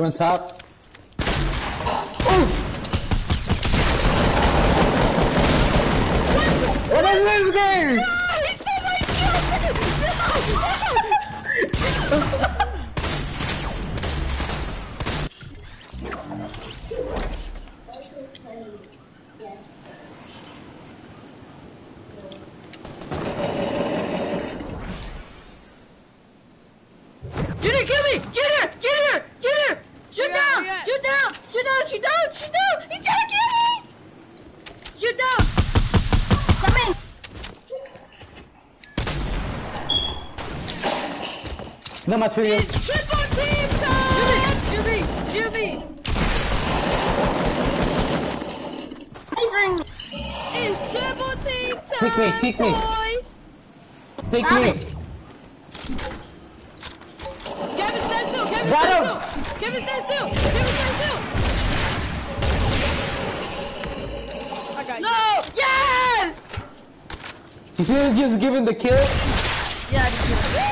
From? Go on top. What is this game? Ah, he stole my shield! No! No! that's so funny. Yes. You didn't kill me! Get here! Get here! Get here! Shoot Where at? down! Where at? Shoot down! Shoot down! Shoot down! Shoot down! He's trying to kill me! Shoot down! Come in. No material. It's triple team time! Shoot me! Shoot me! It's triple team time, Pick me, pick me. boys! Pick Got me. it. Got stand him! still! Kevin, stand still! Kevin, stand still! I got you. No! Yes! You should have just given the kill. Yeah,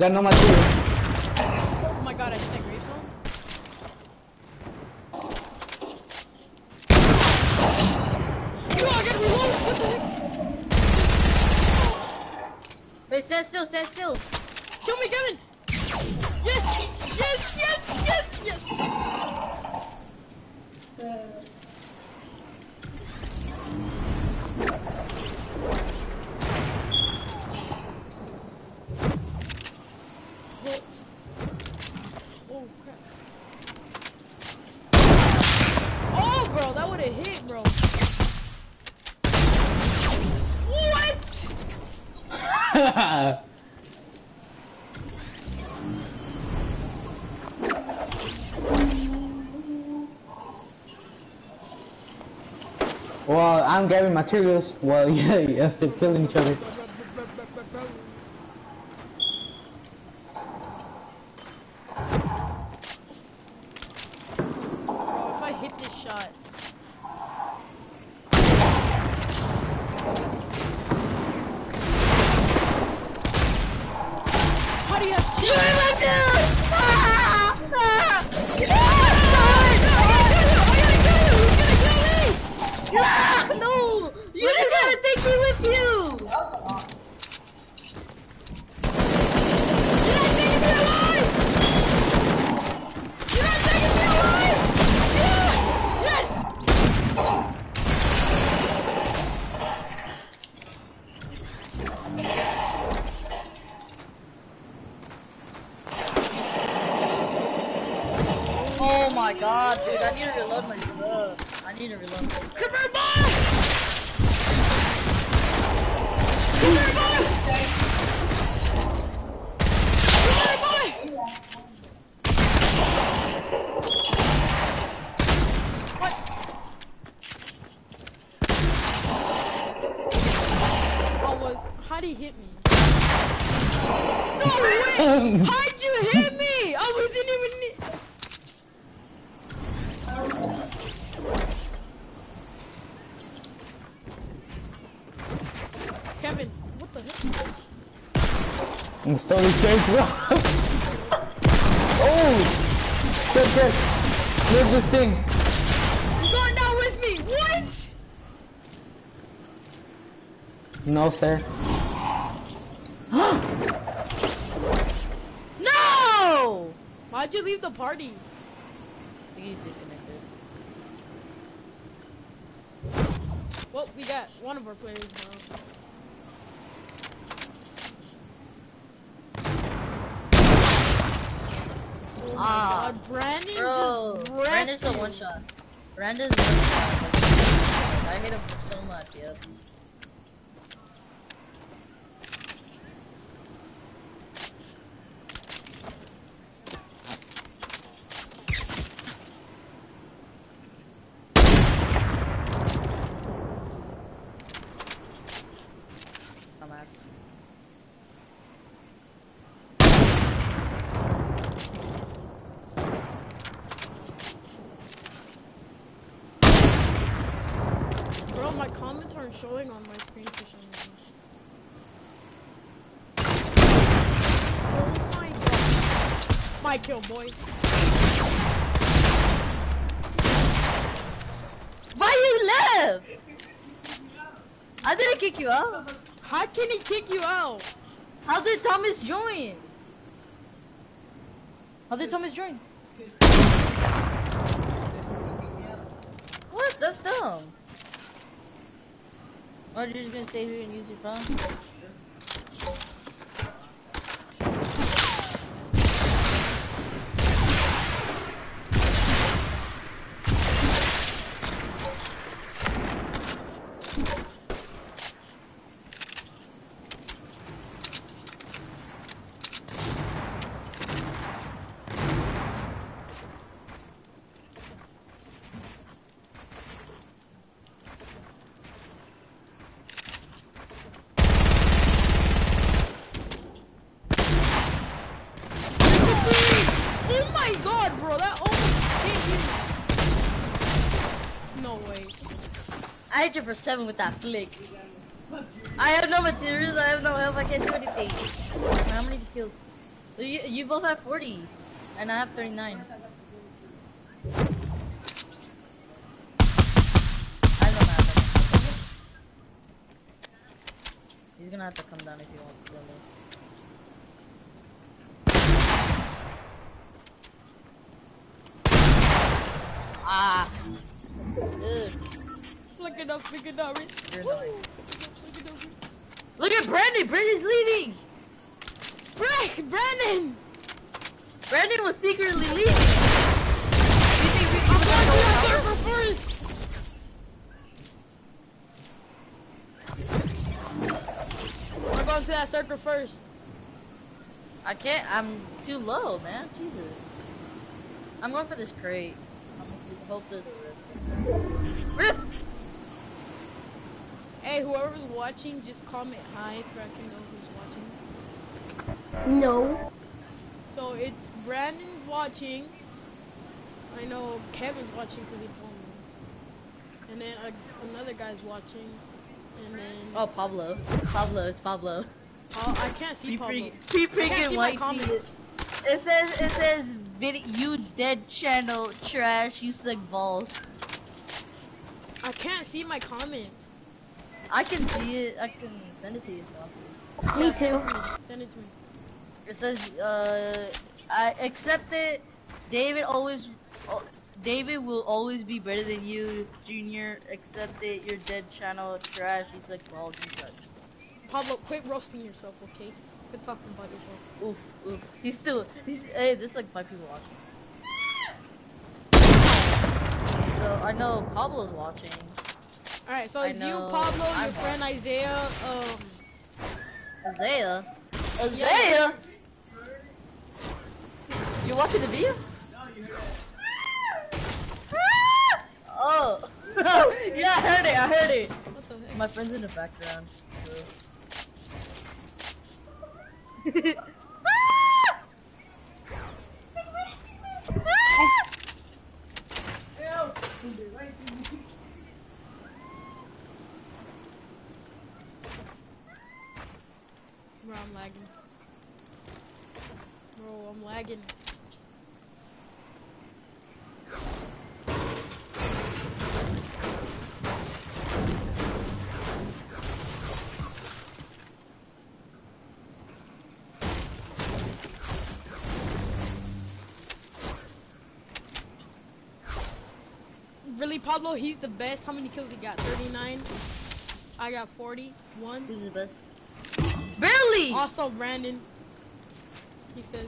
Got no material. Oh my god, I can't grave zone. Yo, I gotta reload! What the heck? Wait, stand still, stand still. Grabbing materials. Well, yeah, yeah, still killing each other. One of our players now. Oh Ah, god, Brandon Bro, Brandon's a one shot. Brandon's one shot. I hate him so much, yep. Dumbass. Bro, my comments aren't showing on my screen for some reason. Oh my god. My kill, boy. Why you left? I didn't kick you out. How can he kick you out? How did Thomas join? How did Thomas join? What? That's dumb. Or you're just gonna stay here and use your phone? I hit you for seven with that flick. I have no materials, I have no health, I can't do anything. How many kill? You, you both have 40, and I have 39. I have no math. He's gonna have to come down if he wants to kill me. Ah. Dude, Look it up, look it up. Rich. you're Woo. annoying. Look up. Look at Brandon! Brandon's leaving! Frick, Brandon! Brandon was secretly leaving! You think we I'm can going to server first! I'm going to that circle first. I can't, I'm too low, man. Jesus. I'm going for this crate. I'm gonna see, hope there's a rift. Rift! Hey, whoever's watching, just comment hi so I can know who's watching. No. So it's Brandon's watching. I know Kevin's watching because he told me. And then uh, another guy's watching. And then Oh, Pablo. Pablo, it's Pablo. oh, I can't see Pablo. Pre I freaking see my white comments. It says, it says, vid you dead channel trash, you suck balls. I can't see my comments. I can see it, I can send it to you if you want. Me Yeah, too. Send it to me. It to me. It says, uh, I accept it. David always, oh, David will always be better than you, Junior. Accept it. You're dead channel trash. He's like balls. You suck. Pablo, quit roasting yourself, okay? Quit talking about yourself. Oof, oof. He's still, he's, hey, there's like five people watching. So I know Pablo's watching. Alright, so I it's you, Pablo, your I'm friend Isaiah, um, Isaiah, Isaiah. You watching the video? No, you heard it. Oh, yeah, I heard it. I heard it. what the heck? My friend's in the background. Bro, I'm lagging. Bro, I'm lagging. Really, Pablo, he's the best. How many kills he got? 39. I got 41. Who's the best? Barely. Also, Brandon. He says,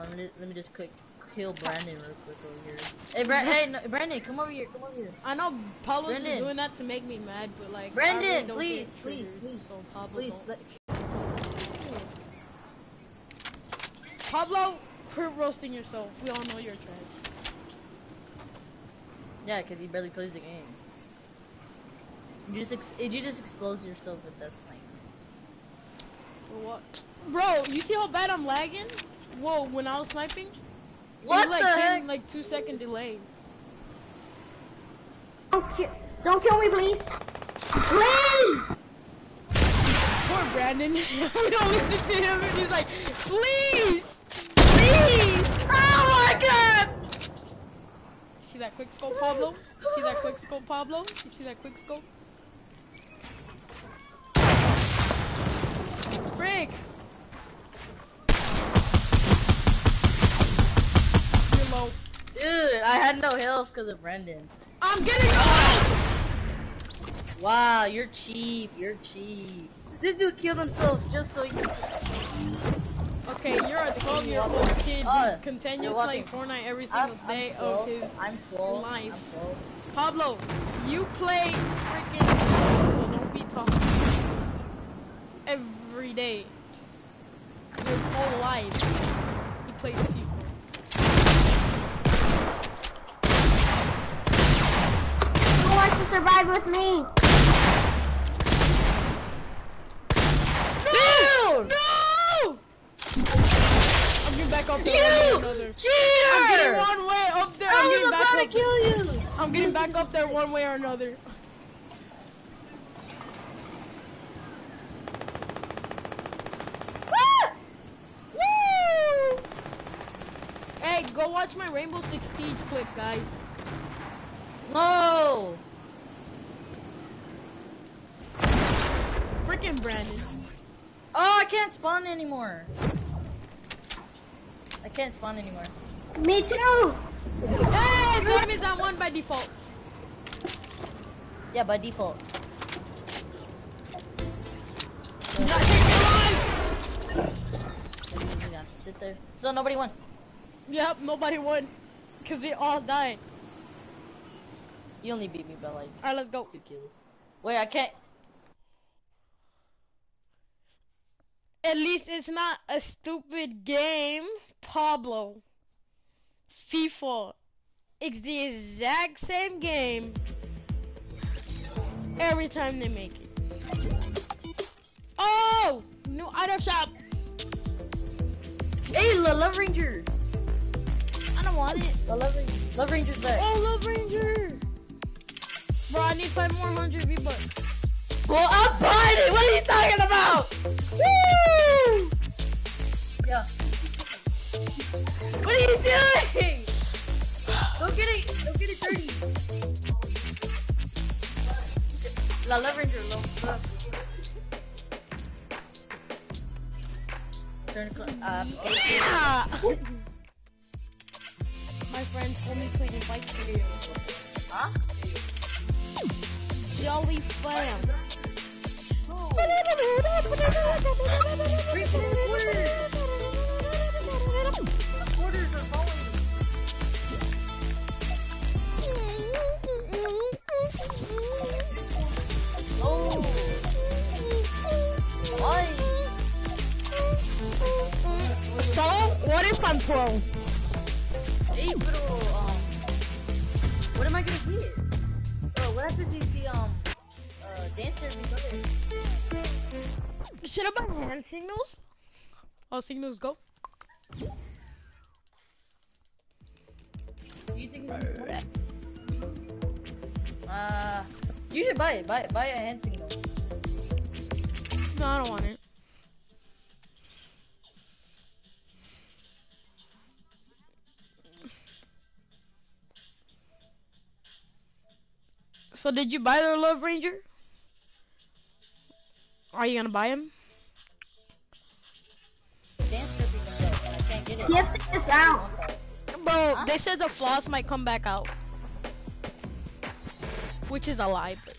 let me let me just quick kill Brandon real quick over here. Hey, Bra- hey, no, Brandon, come over here. Come over here. I know Pablo's Brandon. doing that to make me mad, but like, Brandon, really please, please, please, so Pablo Please, let, Pablo, quit roasting yourself. We all know you're trash. yeah, cause he barely plays the game. You just ex- you just expose yourself with this thing. What? Bro, you see how bad I'm lagging? Whoa, when I was sniping, What was like the heck? like two second delay. Don't, ki- don't kill me, please. Please! Poor Brandon. we don't listen to him, and he's like, please, please. Oh my god! See that quick scope, Pablo? See that quick scope, Pablo? You see that quick scope? Frick! Low. Dude, I had no health because of Brendan. I'm getting low! Wow, you're cheap. You're cheap. This dude killed himself just so he can. Okay, you're a 12 year old kid Uh, who continues playing. Fortnite every I'm, single I'm day of his I'm 12. life. I'm 12. Pablo, you play freaking so don't be talking every day. His whole life, he plays FIFA. Who wants to survive with me? Dude! No! I'm getting back up there one way or You another. I'm getting one way up there. I I'm was about to kill you. I'm getting back up there one way or another. Ah! Woo! Hey, go watch my Rainbow Six Siege clip, guys. No. Freaking Brandon. Oh, I can't spawn anymore. I can't spawn anymore. Me too. Hey, so that means I won by default. Yeah, by default. Not taking your life. You have to sit there. So nobody won. Yep, nobody won. Cause we all died. You only beat me by like Alright, let's go. two kills. Wait, I can't. At least it's not a stupid game, Pablo. FIFA. It's the exact same game every time they make it. Oh! New item shop! Hey, the Love Ranger. I don't want it. The Love Ranger. Love Ranger's back. Oh, Love Ranger! Bro, I need five more hundred V-Bucks. Well, I'm buying. What are you talking about? Woo! Yeah. What are you doing? Don't get it. Don't get it dirty. La love. love. Turn uh, Yeah! My friend told me to invite you. huh? Jolly Flam. Hey, pero, um, what am I gonna get? Oh, what happens if you see, um, uh, dance every Sunday? Should I buy hand signals? Oh, signals go. You think? Uh, you should buy it. Buy buy a hand signal. No, I don't want it. So did you buy the Love Ranger? Are you gonna buy him? Dance every Sunday, and I can't get it. Gift is out. Bro, they said the floss might come back out. Which is a lie, but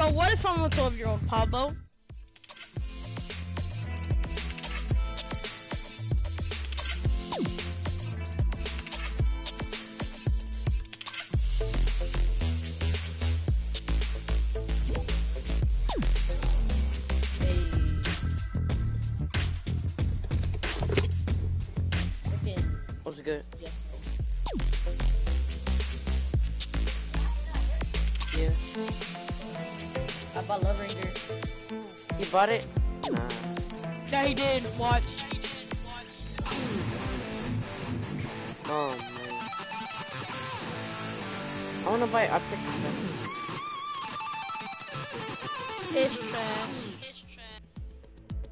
So what if I'm a 12 year old Pablo? Bought it? Nah. Yeah, he didn't. Watch. Oh man. I wanna buy. I'll check this out. It's trash.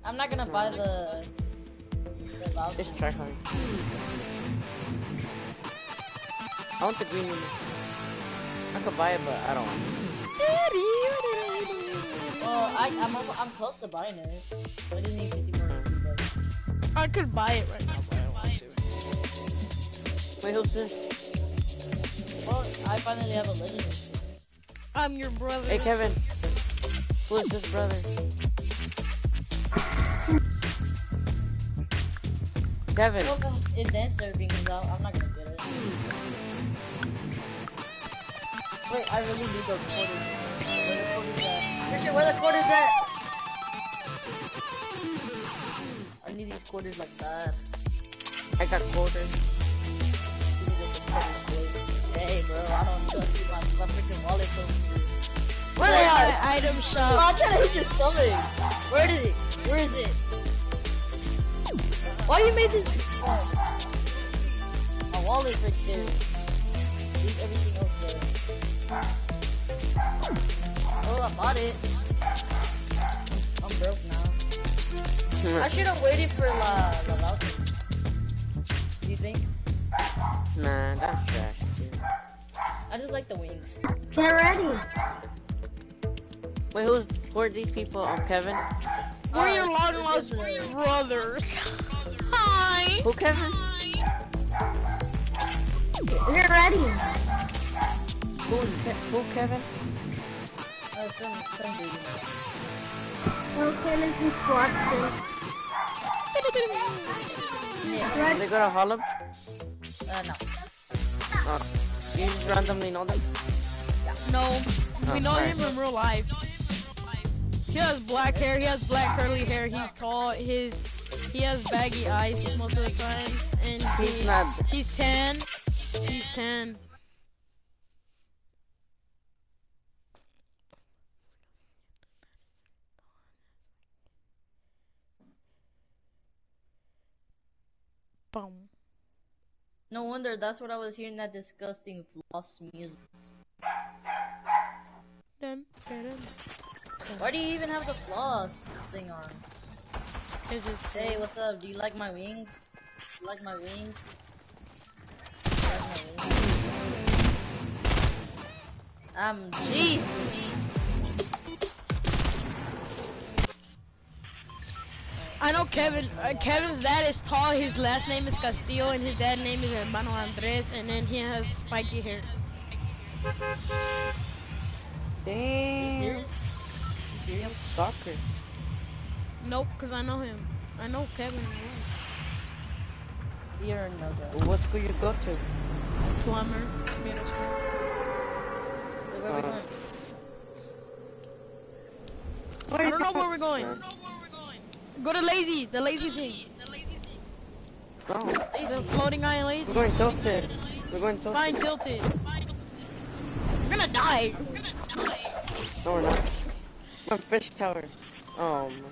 I'm not gonna buy the. It's try hard. I want the green one. I could buy it, but I don't want it. Oh, I, am I'm, close to buying it. So it doesn't need 50 more bucks. I could buy it right now, but I don't want to. Wait, who's this? Well, I finally have a legend. I'm your brother. Hey, Kevin. Who's this brother? Kevin. Well, if dance serving is out, I'm not gonna get it. Wait, I really need those 40. Where the quarters at? I need these quarters like that. I got quarters. Hey, bro, I don't trust you. My, my freaking wallet over Where they are? Item shop. Bro, I'm trying to hit your stomach. Where did it? Where is it? Why you made this? My wallet right there. Leave everything else there. Oh, I bought it. I'm broke now. I should have waited for La La La. Do you think? Nah, that's trash, dude. I just like the wings. Get ready. Wait, who's who are these people? Um, Kevin. We're Uh, your long it's lost just a- brothers. Hi. Who Kevin? Get ready. Who's Ke- who Kevin? Uh, some some dude. Okay, let's instruction. Next. They go to Harlem? Uh, no. Oh, you just randomly know them? No, Oh, we know alright. him in real life. He has black hair. He has black curly hair. He's tall. His he has baggy eyes most of the time, and He's he, not. He's tan. He's tan. Boom. No wonder that's what I was hearing that disgusting floss music. Dun, dun, dun. Why do you even have the floss thing on? Hey, what's up? Do you like my wings? You like my wings? Like my wings? Um, Jesus. I know Kevin. Uh, Kevin's dad is tall. His last name is Castillo, and his dad's name is Hermano Andres, and then he has spiky hair. Are you Damn. serious? You serious? Stalker. Nope, cause I know him. I know Kevin. You already know that. What school you go to? Plumber. middle school. Where we Uh, going? I don't know where we're going. Go to Lazy, the Lazy thing. The Lazy. floating island we're Lazy. going tilted. We're going tilted. Fine, tilted. We're gonna die. We're gonna die. No, we're not. We're fish tower. Um,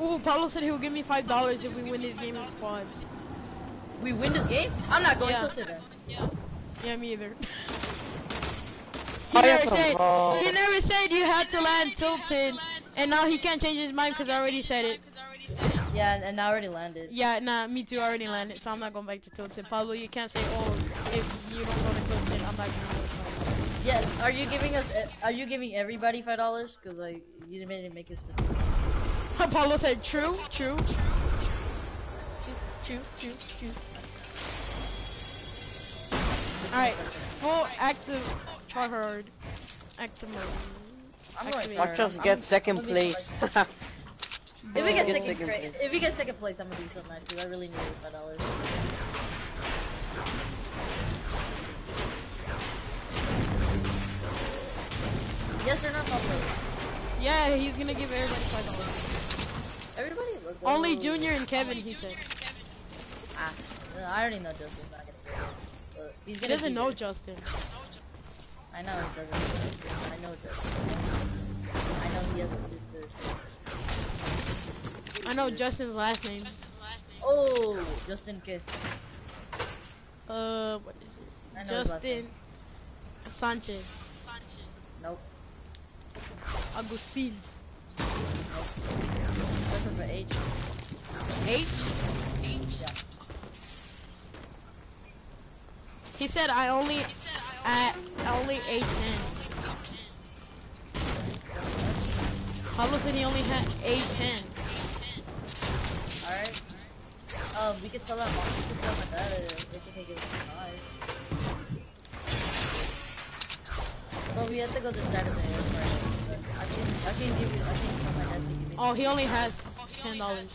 Ooh, Pablo said he will give me five dollars if we win this game in squads. We win this game? I'm not going Yeah. to then. Yeah, me either. Oh, He yeah, never said. home. He never said you had to land tilted, and now he can't change his mind because I already said it. Yeah, and- and I already landed. Yeah, nah, me too. I already landed, so I'm not going back to tilted. Pablo, you can't say, oh, if you don't go to tilted, I'm not gonna go to. Yeah, are you giving us? e- Are you giving everybody five dollars? Cause like you didn't make it specific. Pablo said, true, true. true, true, true." choo. Alright, full active try hard. Active mode. I'm going. Watch us get second I'm- place. If we get Get second, second place. if we get second place, I'm gonna do something nice. Cause I really need five dollars. Yes or no, Pablo? Yeah, he's gonna give everybody five dollars. Everybody. Let's go. Only Junior and Kevin, he said. Ah, I already know Justin's not gonna get it. But he's He gonna. doesn't know there. Justin. I know he doesn't. I know Justin. I know he has a sister. I know Justin's last name. Oh, Justin K. Uh, what is I it? know Justin Sanchez. Sanchez. Nope. Agustin. Starts with an H. H? Yeah. He said I only at only ate ten. Pablo said he only had eight ten. Alright. Um, we could tell our mom. We could tell my dad. They can take it with nice. But we have to go this Saturday. or Friday. But I can. I can give you. I can tell my dad to give me. Oh, he only has ten dollars.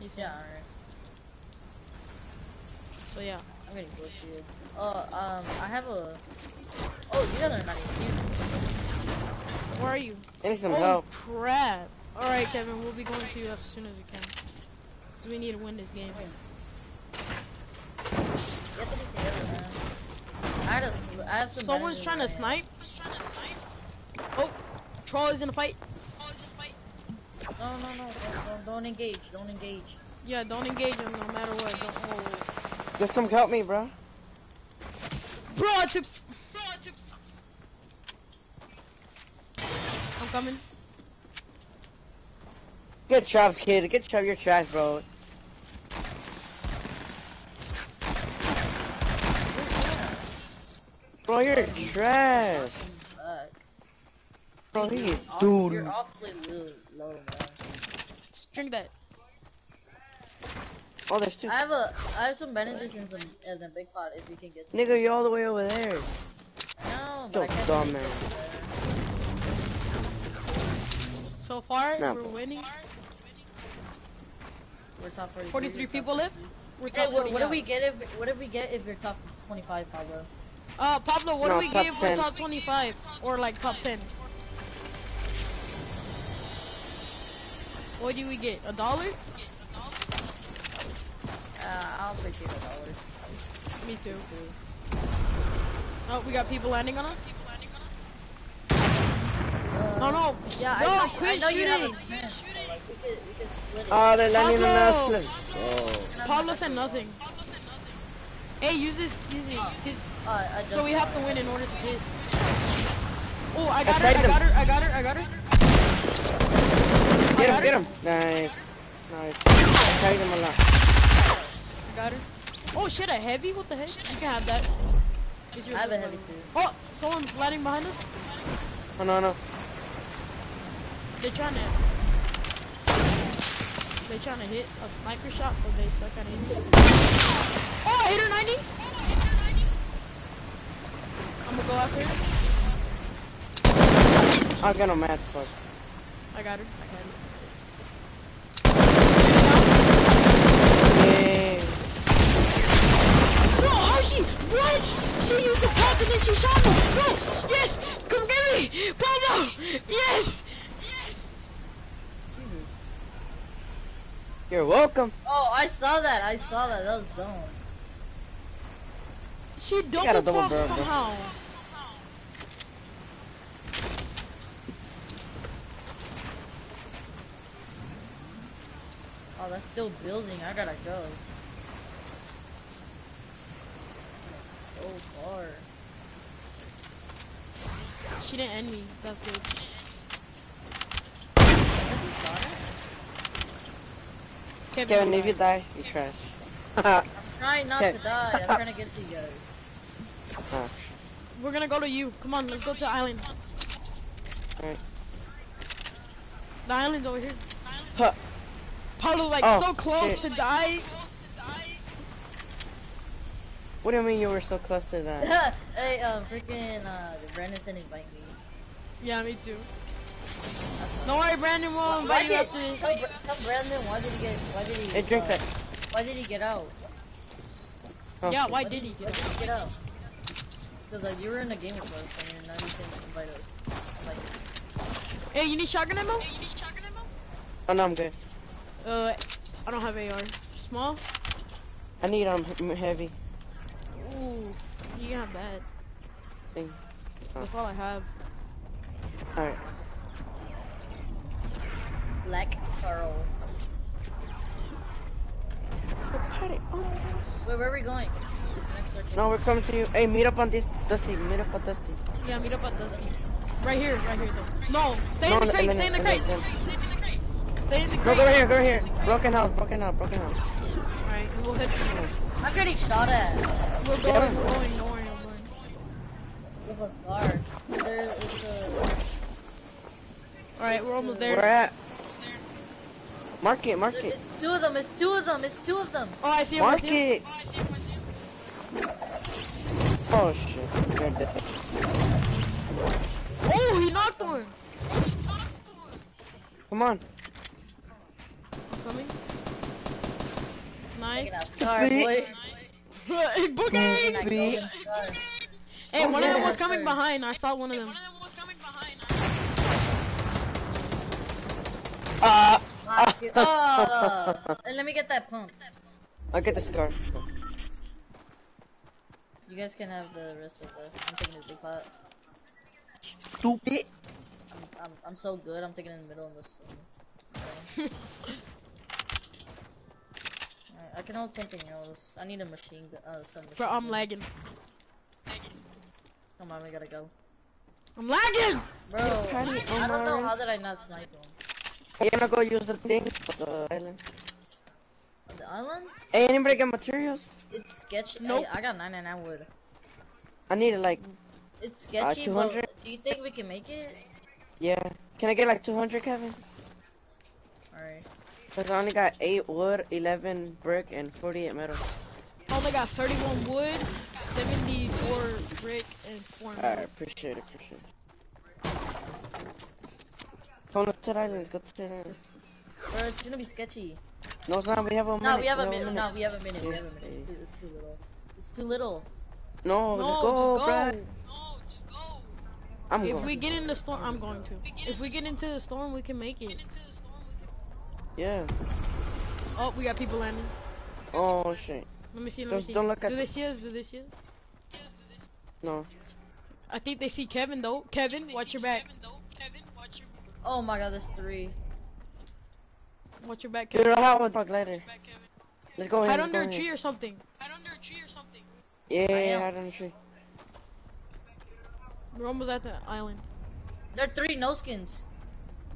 He said. Yeah. Alright. So yeah. I'm gonna getting bullshit. Oh, um, I have a. Oh, you guys are not even here. Where are you? I need some oh help. crap! All right, Kevin, we'll be going to you as soon as we can. 'cause we need to win this game. You have to be together. I had sl- I have some. Someone's trying to in my hand. snipe. Oh, troll is in a fight. No, no, no, don't, don't, don't engage, don't engage. Yeah, don't engage him no matter what. Don't, oh. Just come help me, bro. Bro, I took. I'm coming. Get trapped, kid. Get trapped. You're trash, bro. Bro, you're trash. Bro, he is dude. You're awfully low, low, man. Just drink that. Oh, there's two. I have a, I have some bandages in some in a big pot if you can get. Some. Nigga, you're all the way over there. No, but So I can't dumb, man. So far, No. we're winning. We're top 43. 43 we're top people live. We're Hey, what, what do we get if what do we get if you're top 25, Pablo? Uh, Pablo, what No, do we top give for 10. top 25 or like top 10? What do we get? A dollar? Uh, I'll appreciate a dollar. Me too. Oh, we got people landing on us. No, no. Yeah, No, I know, I quit know you have a shooting. chance, but like we could we could split it. Oh, they're landing on us. Pablo! Let's go. Pablo said nothing. Hey, use this. Use it. Use uh, So we have to win in order to hit. Oh, I got her. tried I got her. I got her. I got her. Get him, get him. Nice. Nice. I carried him a lot. I got her. Oh shit, a heavy? What the heck? You can have that. I have a heavy too. Oh, someone's landing behind us. Oh, no, no. They're trying to. They're trying to hit a sniper shot, but they suck at it. Oh, I hit her 90. I'm gonna go after her. I got no match, fuck. I got her. I got her. Yeah. Bro, she? What? She used the pump and then she shot me. Yes, yes. Come get me, Pablo. Yes. Yes! Jesus. You're welcome. Oh, I saw that. I saw that. That was dumb. She got a double double pump barrel, bro. Oh, that's still building. I gotta go. So far. She didn't end me. That's good. Have you shot her? Kevin, Kevin, if you die, you trash. I'm trying not Okay. to die. I'm trying to get to you guys. We're gonna go to you. Come on, let's go to the island. Alright. The island's over here. Huh. Pablo, like Oh, so close shit. to die. What do you mean you were so close to that? hey, um, freaking, uh, Brandon said invite me. Yeah, me too. Don't worry, Brandon will Why invite you did, after this. tell, tell Brandon why did he get, why did he, Hey, drink uh, that. why did he get out? Oh. Yeah, why did he Why get did he get out? Because, like, you were in a game with us, and you're not even invite us. Like, Hey, you need shotgun ammo? Hey, you need shotgun ammo? Oh no, I'm good. Uh, I don't have AR. Small? I need um heavy. Ooh, you can have that. Thing. That's all I have. Alright. Black Carl. Wait, where are we going? No, we're coming to you. Hey, meet up on this Dusty. Meet up on Dusty. Yeah, meet up at Dusty. Right here, right here though. No, stay No, in the crate, stay in the crate. Stay in the No, crate. go right here, go right here. Broken house, broken house, broken house. Alright, we'll hit you. I'm getting shot at. We're going, him. we're going, don't worry, I'm going. With a scar. There, it's a. Alright, we're almost Where there. at? Mark it, mark it. It's two of them. It's two of them. It's two of them. Oh, I see him, I Mark see him. it. Oh, oh shit. You're dead. Oh, he knocked one. Come on. I'm coming. Look Nice. at that scar, boy. Hey, Look Boogie! at that. Hey, Oh, one of them was coming behind. I saw one of them. Uh. Fuck you. Oh, and let me get that pump. I'll get the scar. You guys can have the rest of the. I'm taking the big pot. Stupid. I'm, I'm, I'm so good. I'm taking in the middle of this. Okay. Alright, I can hold something else. I need a machine gun. Uh, some machine Bro, I'm gun. lagging. Come on, we gotta go. I'm lagging! Bro, I don't know how did I not snipe him. Hey, I'm gonna go use the thing for the island. On the island? Hey, anybody got materials? It's sketchy. Nope. Hey, I got 99 wood. I need like, It's sketchy, but 200? do you think we can make it? yeah. Can I get like 200, Kevin? Alright. Cause I only got 8 wood, 11 brick, and 48 metal. I only got 31 wood, 74 brick, and 4 metal. Alright, appreciate it, appreciate it. Come to the island, let's go to the island. Bro, it's gonna be sketchy. No, it's not, we have a minute. No, we have a a minute. No, we have a minute. We have a minute. It's too, it's too little. It's too little. No, No, let's go, just go. I'm If going. we get in the storm, I'm going to. If we get into the storm, we can make it. Yeah. Oh, we got people landing. Oh, shit. Let me see, let me see. don't look at Do the- they see us? Do they see us? No. I think they see Kevin though. Kevin, watch your back. Kevin, Kevin, watch your... Oh my god, there's three. Watch your back, Dude, Kevin. I'll have one talk later. Let's go ahead. Hide let's under a tree ahead. or something. Yeah, I yeah, am. hide under a tree. We're almost at the island. There are three no skins.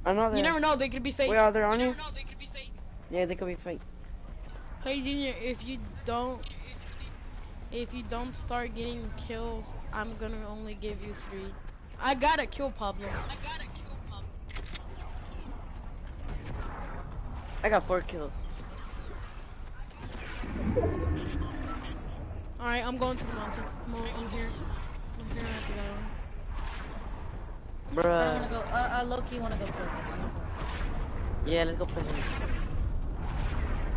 I know that. You never know, they could be fake. Wait, are they on you? Yeah, they could be fake. Hey Junior, if you don't, if you don't start getting kills, I'm gonna only give you three. I gotta kill Pablo. I got a kill Pablo. I got four kills. All right, I'm going to the mountain. I'm, o- I'm here. I'm here at the island. I wanna go. Uh, I low key wanna go first. Yeah, let's go play.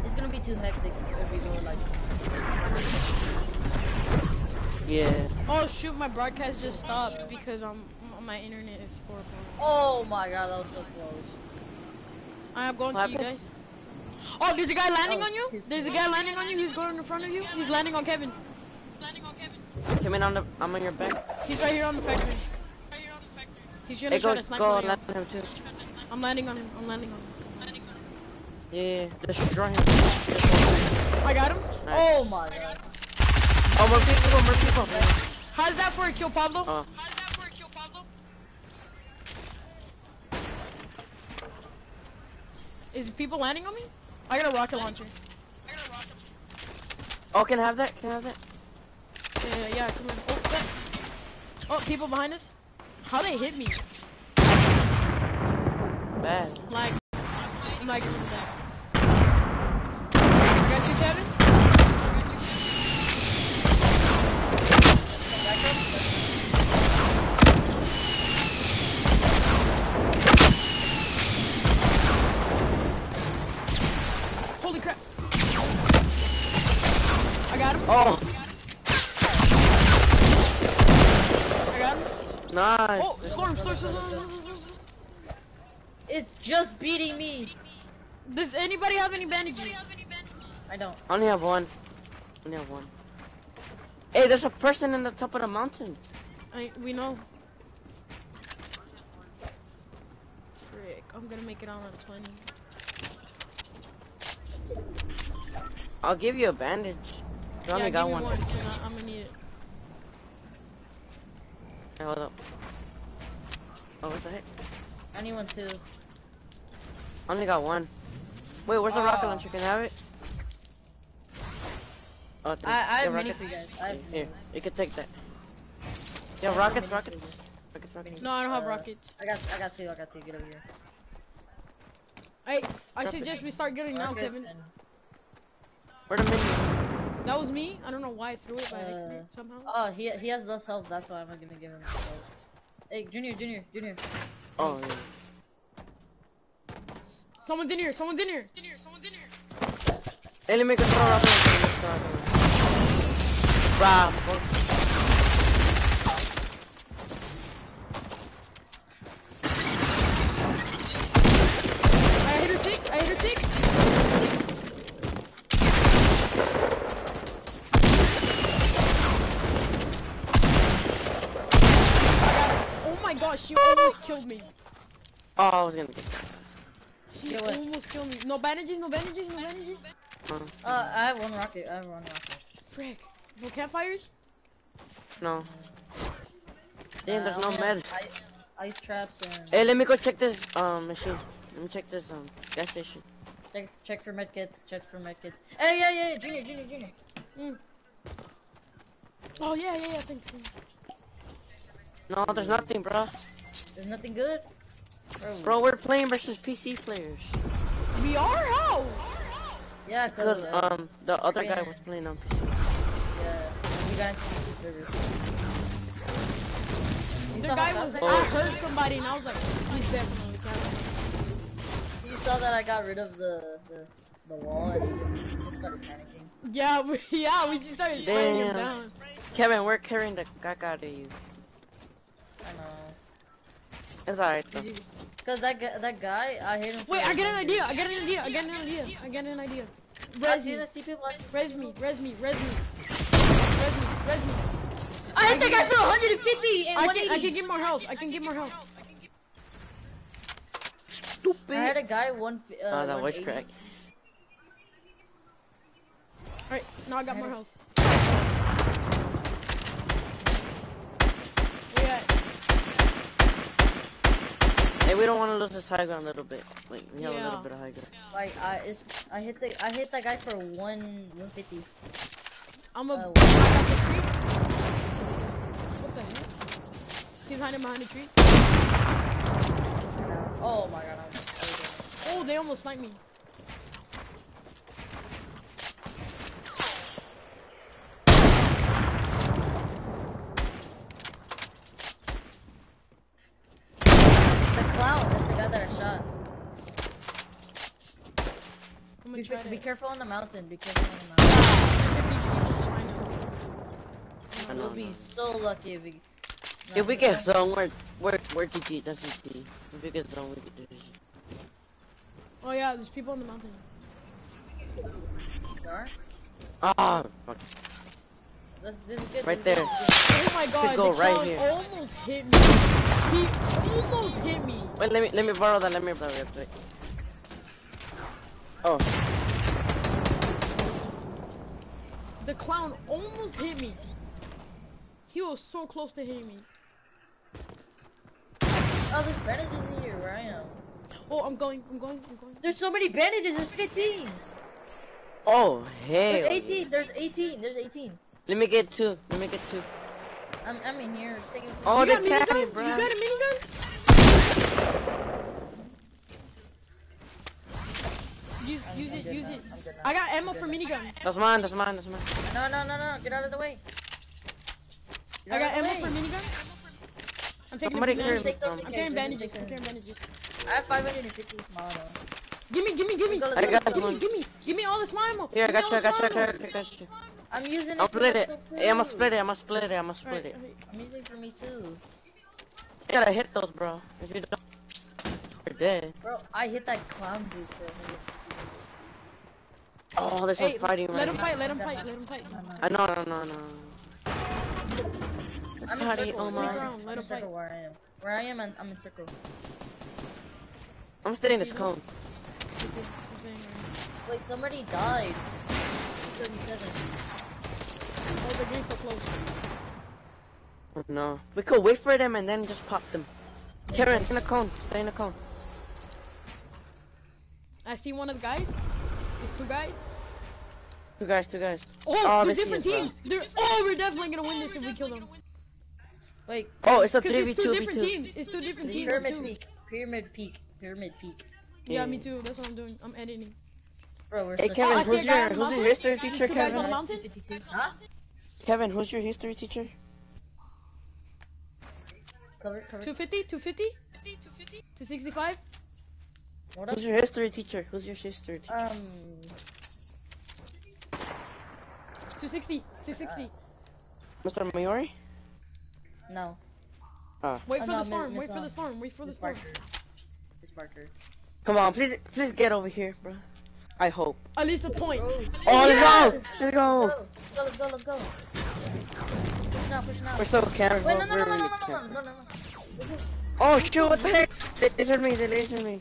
It's gonna be too hectic if we go like. Yeah. Oh shoot, my broadcast just stopped because um m- my internet is horrible. Oh my god, that was so close. I'm going What to you guys. Oh, there's a guy landing on you. There's a guy landing on you. He's going in front of you. He's landing on Kevin. Come in on the. I'm on your back. He's right here on the factory. He's gonna Hey, try to snipe go, on you. land on him too. I'm landing on him. I'm landing on him. Yeah, destroy him. I got him. Nice. Oh my god. Oh, more people, more people. How's that for a kill, Pablo? Oh, Is people landing on me? I got a rocket launcher. I got a rocket Oh, can I have that? Can I have that? Yeah, yeah, yeah come on. Oh, that- oh, people behind us. How they hit me? Bad. Like, I'm like, Oh, I nice. Oh, storm, storm, storm, storm, storm, storm. It's just beating me. Does anybody have any bandages? I don't. I only have one. I only have one. Hey, there's a person in the top of the mountain. I, we know. Frick, I'm gonna make it on a 20. I'll give you a bandage. I only yeah, got give me one. 'cause I, I'm gonna need it. Hey, hold up. Oh, what the heck? I need one too. I only got one. Wait, where's the rocket Oh. launcher? Can I have it? Oh, I, I you. have Yeah, many for you guys. I have Here, minis. you can take that. Yeah, I have rockets, minis rockets. Rockets, rockets. No, I don't have Uh, rockets. I got, I got two. I got two. Get over here. Hey, I Drop it. suggest we start getting now, Rockets Kevin. and- Where the menu? That was me. I don't know why I threw it by Uh, accident somehow. Oh, he he has less health. That's why I'm not gonna give him. Health. Hey, Junior, Junior, Junior. Oh, yeah. Someone's in here. Someone's in here. Hey, let me go throw a rocket launcher. Let's throw a rocket launcher. Bravo. I hit her sick. I hit her god, she almost killed me. Oh, I was gonna get that. She Get what? almost killed me. No bandages, no bandages, no bandages. Uh, I have one rocket. I have one rocket. Frick. No campfires? No. Damn, there's Uh, no only have meds. Ice, ice traps and Hey, let me go check this um machine. Let me check this um gas station. check, check for medkits. Check for medkits. Hey, yeah, yeah, yeah, junior, junior, junior. Oh yeah, yeah, yeah. Thanks. thanks. No, there's nothing, bro. There's nothing good. Bro, Bro, we're playing versus PC players. We are how? yeah, cause, Cause uh, um the other guy was playing on PC. yeah, we got into PC servers. You The saw, guy was. fast- I heard somebody and I was like, he's definitely camping. you saw that I got rid of the the, the wall and he just, just started panicking. Yeah, we, yeah, we just started spraying him down. Kevin, we're carrying the caca to you. I know. It's alright though. Cause that guy, that guy, I hit him. Wait, I get an idea. I get an idea. I get an idea. I get an idea. hit. I Res see, me. I see people. I, see Res me. Res me. Res me. Res me. Res me. I hit that guy for 150 and I can, I can get more health. I can get more health. Stupid. I had a guy one. Uh, Oh, that was crack. Alright, now I got more health. Where you at? Hey, we don't want to lose this high ground a little bit. Wait, we have a Yeah. little bit of high ground. Like I, it's, I hit the, I hit that guy for one 150. I'm a. Uh, I got the tree. What the heck? He's hiding behind the tree. Oh my god, I'm. Oh, they almost sniped me. The clown, that's the guy that I shot. I'm Be, gonna be careful on the mountain. Be careful on the mountain. I know, We'll be so lucky if we. If we get zone, we're we're we're GG. That's GG. If we get zone, we get GG. Oh yeah, there's people on the mountain. Sure. Ah, fuck. This, this is good. Right this there. good. Oh my god, go the right here. almost hit me. He almost hit me. Wait, let me let me borrow that. Let me borrow it. Wait. Oh, The clown almost hit me. He was so close to hitting me. Oh, there's bandages in here where I am. Oh, I'm going, I'm going, I'm going. There's so many bandages. There's 15. oh, hey. There's 18. There's 18. There's 18. Let me get two. Let me get two. I'm, I'm in here taking. Oh, you they got tagged me, bro. You got a minigun? Use, use it, use it. I'm good now. I got ammo for minigun. That's mine. That's mine. That's mine. No, no, no, no. Get out of the way. I got ammo for minigun. I'm taking Somebody a carry me Take those some. in I'm case. carrying Just bandages. I'm carrying bandages. I have 550 small though. Gimme, gimme, gimme. I got Gimme, gimme, give me all this ammo. Here, I Give me got you. I all got you. I got you. I got you. I'm using it I'll for split it. myself too. Hey, I'm gonna split it. I'm gonna split it. I'm gonna split Alright, it. alright. I'm using it for me too. You gotta hit those, bro. If you don't, you're dead. Bro, I hit that clown dude for 150. Oh, there's some Hey, fighting let right him fight, let him fight, let him fight. I know, uh, no, no, no. I'm in circle. oh I'm my. in Round, let I'm in him circle where I am. Where I am, I'm I'm in circle. I'm staying this cone. I'm saying right Wait, somebody died. 37. Now. Oh, the game's so close. Oh, no. We could wait for them and then just pop them. Karen, stay in the cone. Stay in the cone. I see one of the guys. It's two guys. Two guys, two guys. Oh, Oh, they're this different is, teams. They're oh, we're definitely gonna win this if we kill them. Wait, Oh, it's a Cause it's two 3v2 different v2. teams. It's two different teams. pyramid too. peak. Pyramid peak. Pyramid peak. Yeah, me too. That's what I'm doing. I'm editing. Bro, we're Hey, Kevin, oh, I see a who's your, who's your mountain. history teacher, Two guys on Kevin? the mountain? 252. Huh? Kevin, who's your history teacher? Cover, cover. 250, 250, 265. What up? Who's your history teacher? Who's your history teacher? Um, 260, 260. Mr. Mayori? no. Wait Oh, for no, the storm. Miss- Wait for the storm. Wait for the storm. Barker. Miss Barker. Come on, please, please get over here, bro. I hope. At least a point. Oh, let's go! Yes! Let's go! Let's go, let's go, let's go. Pushing out, pushing out. We're so careful. Wait, no, no, We're no, no, no, no, no, no, no, no. Oh shoot, what the heck? They lasered me, they lasered me.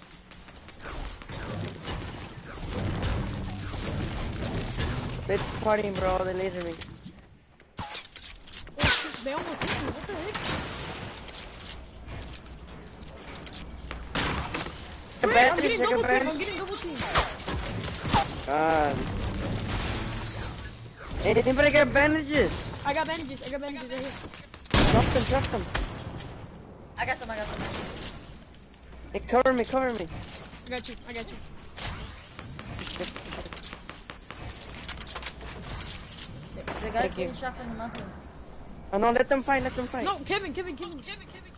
They're partying, bro, they lasered me. Oh, shit, they almost hit me. What the heck? Wait, I'm getting double team. I'm getting double team. God. Hey, anybody got bandages? I got bandages. I got bandages right here. Drop them, drop them. I got some, I got some. Hey, cover me, cover me. I got you. I got you. The, the guy's Thank you. getting shot from the mountain. Oh no, let them fight, let them fight. No, Kevin, Kevin, Kevin, Kevin, Kevin.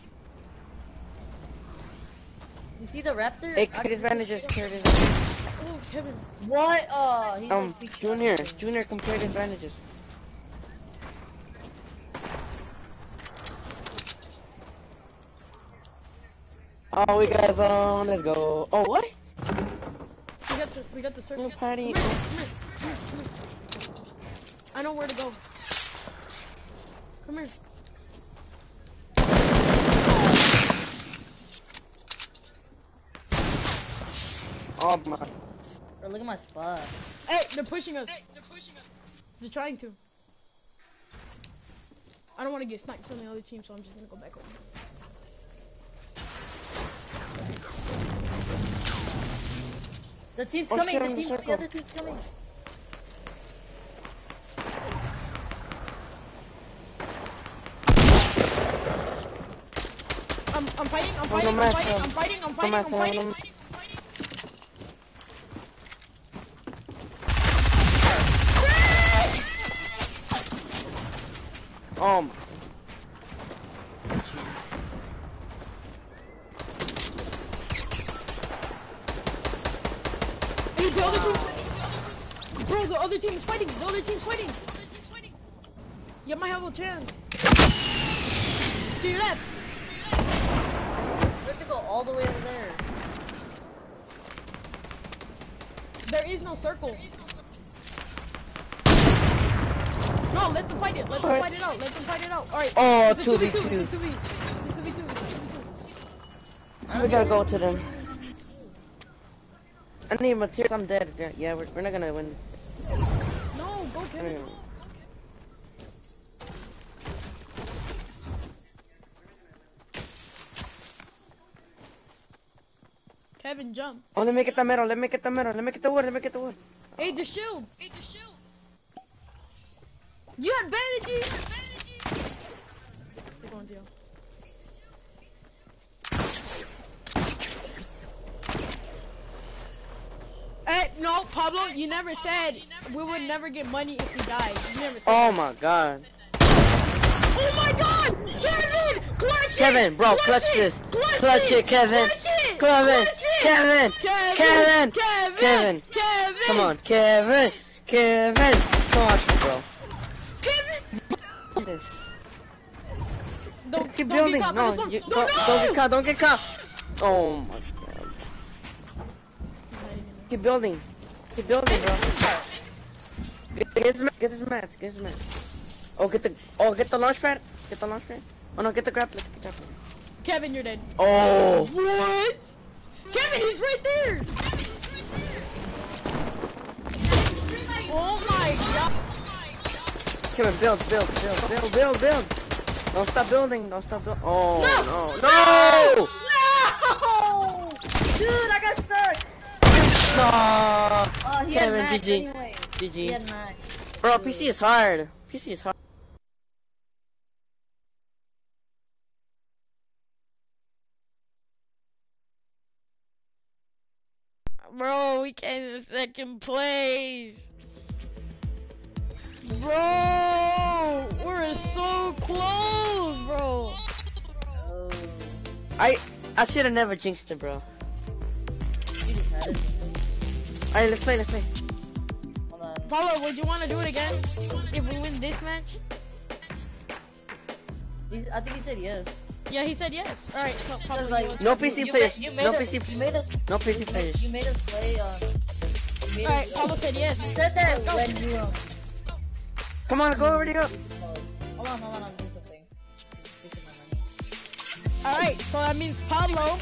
You see the raptor? Hey, I carry can- bandages, carry bandages. Oh, Kevin. What? Oh, he's Um, like big Junior, Junior, come carry bandages. Oh, we got some. Let's go. Oh, what? We got the we got the circle. No party. Come here, come here, come here, come here. I know where to go. Come here. Oh my. Bro, look at my spot. Hey, they're pushing us. they're pushing us. They're trying to. I don't want to get sniped from the other team, so I'm just gonna go back over. The team's coming. The team's circle. the other team's coming. I'm I'm fighting. I'm no fighting. I'm match, fighting. I'm fighting. I'm fighting. I'm fighting. I'm fighting. My. Hey, the other team. Bro, the other team is fighting. The other team's fighting. Fighting. You might have a chance. To your left. We have to go all the way over there. There is no circle. No, let them fight it. Let them fight it out. Let them fight it out. Alright. Oh, It's 2v2. 2v2. 2v2. 2v2. It's a 2v2. We gotta go to them. I need materials. I'm dead. Yeah, Yeah, we're, we're not gonna win. No, go Kevin. We're- Kevin, jump. Oh, let me get the metal. Let me get the metal. Let me get the wood. Let me get the wood. Hey, the shield. Hey, the shield. You have bandages. We're going deal. Hey, no, Pablo, you never said we would never get money if we died. You never said Oh that. my god. Oh my god! Kevin! Clutch it! Kevin, bro, clutch it! this. Clutch, Clutch it, Kevin. Clutch it! Kevin, Clutch it! Kevin, Kevin! Kevin, Kevin! Kevin. Kevin! Come on, Kevin. Kevin. Come on, bro. Kevin! This. Don't, Keep don't building. Get No, don't, you, don't, don't, don't get caught. Don't get caught. Oh my god. Keep building. Keep building, bro. Get, get this mat. Get this mat. Get this mat. Oh, get the. Oh, get the launch pad. Get the launch pad. Oh no, get the grappler. Get the grappler. Kevin, you're dead. Oh. What? Kevin, he's right there! Oh my god! Kevin, build, build, build, build, build, build. Don't stop building. Don't stop building. Oh no, no, No! Dude, I got stuck. no. Oh, he Kevin, had max GG. anyways. GG. He had max. Bro, PC is hard. PC is hard. Bro, we came in second place! Bro! We're so close, bro! Oh, I I should have never jinxed it, bro. you just had. Alright, let's play. Let's play. Hold. Paulo, would you want to do it again? If we win this match? He's- I think he said yes. Yeah, he said yes. Alright, so Paulo, like, No PC you players. ma- you made No us, PC. You made us. No PC you, players. you made us play. Uh, Alright, us, Paulo said yes. you said that when you um. Come on, go already go. what's? Hold on, hold on, I'm doing something. Fixing my money. Alright, so that means Pablo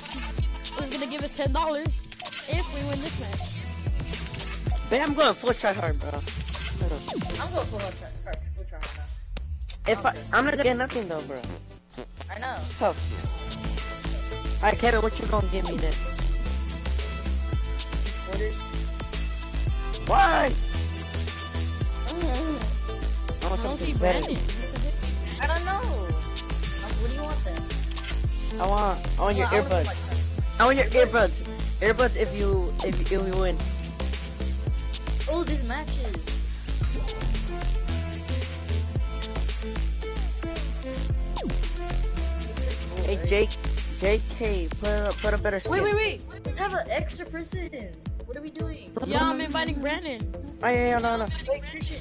is gonna give us ten dollars if we win this match. Babe, I'm going full try hard, bro. I'm going full try. Full try right now. If I, I'm not gonna get nothing though, bro. I know. It's tough. Alright, Kevin, what you gonna give me then? Quarters. Why? Mm. I want I don't see something better. I don't know. What do you want then? I want, I want your Yeah, I wanna earbuds. my- I want your earbuds. Earbuds if you, if, if you win. Oh, these matches. Hey, Jake, JK, put a, put a better skin. Wait, wait, wait. Let's have an extra person. What are we doing? Yeah, I'm inviting Brandon. Oh, yeah, yeah, no, no. Wait, Christian.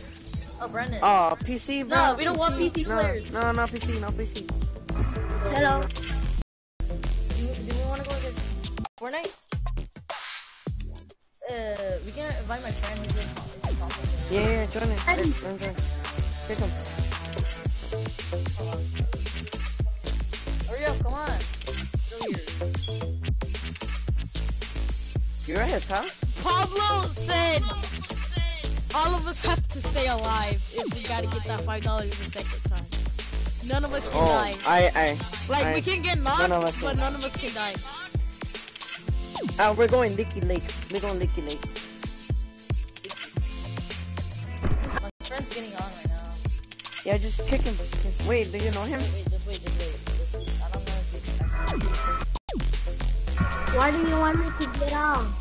Oh, Brandon. Oh, PC, bro. No, we don't want PC no, players. No, no, PC, no PC. Hello. Do, do we want to go against Fortnite? Uh, we can invite my friend who's in, Compton. Yeah, yeah, join it. Join, join, join. Take him. Hurry up, come on. Over here. You're at his house? Pablo said all of us have to stay alive if we gotta get that five dollars the second time. None of us can Oh, die. I, I. Like I, we can get knocked, none but can. none of us can die. Uh, we're going Leaky Lake. We're going Leaky Lake. My friend's getting on right now. Yeah, just kick him. Wait, do you know him? Wait, just wait, just wait. Just, I don't know if he's connected. Why do you want me to get on?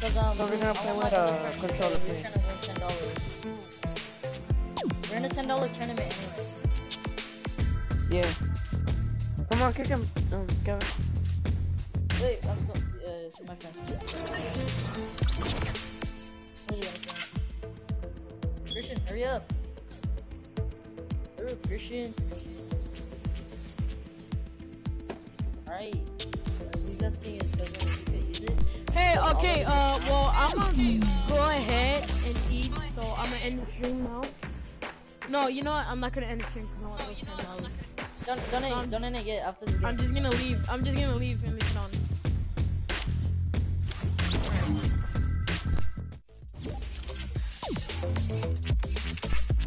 Cause um, So we're gonna play with a other controller play. We're thing. trying to win ten dollars. We're in a ten dollar tournament anyways. Yeah. Come on, kick him. Um, Kevin. Wait, I'm so, uh, it's my friend. Friend? Christian, hurry up. Hurry up, Christian. Alright. He's asking his cousin Hey, So okay, uh, well, I'm gonna go ahead and eat, so I'm gonna end the stream now. No, you know what? I'm not gonna end the stream because I want to go ten dollars. Don't, don't, Um, end, don't end it yet after this game. I'm just gonna leave. I'm just gonna leave and leave it on.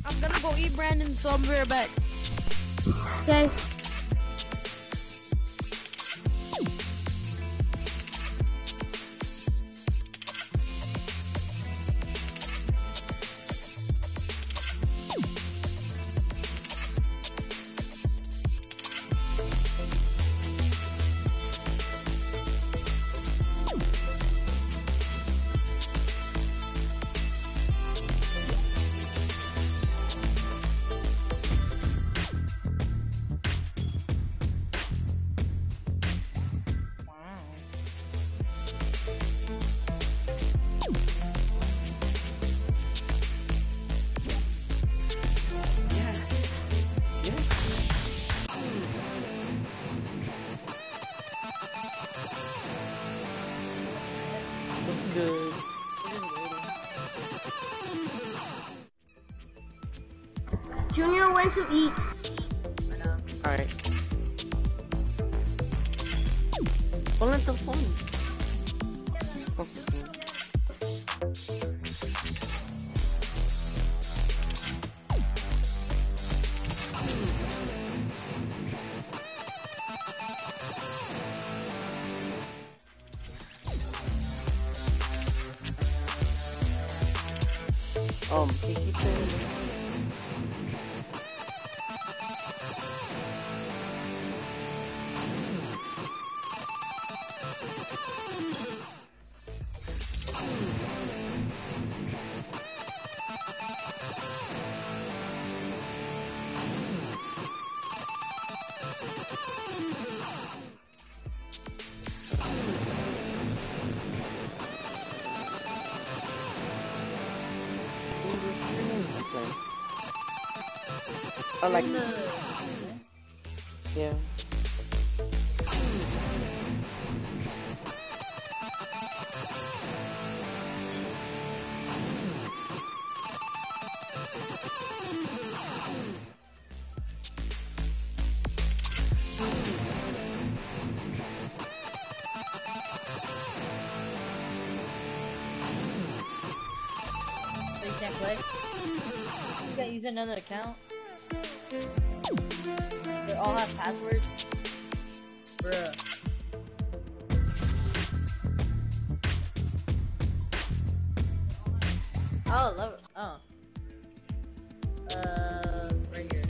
I'm gonna go eat Brandon, so I'm right back. Okay. Use another account? They all have passwords? Bruh. Oh, love. Oh. Uh, right here.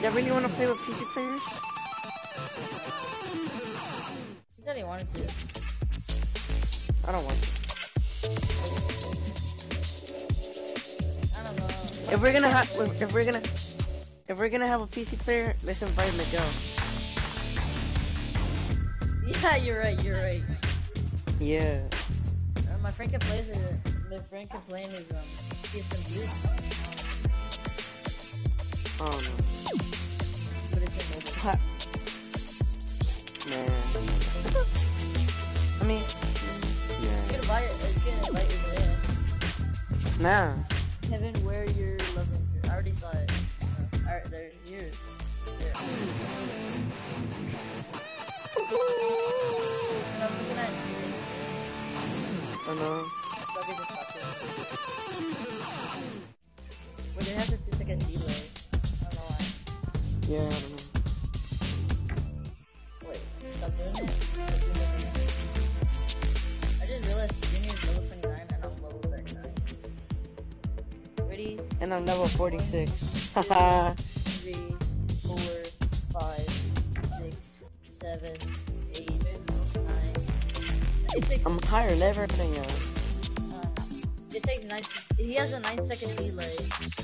There. Really want to play with PC players? If we're gonna have, if we're gonna, if we're gonna have a PC player, let's invite Miguel. Yeah, you're right, you're right. Yeah. Uh, my friend can play his, my friend can play his, um, CSM Boots, Oh no. but it's in mobile. Ha- Man. I mean, Yeah. You can invite, you can invite friend. Nah. Kevin, I know. So I'll get this up here. We're gonna have to do a delay. I don't know why. Yeah, I don't know. Wait, stop doing it. I just realized Junior's level 29 and I'm level 39. Ready? And I'm level 46. Haha. Takes. Than everything. Uh, it takes nine. He has a nine second delay.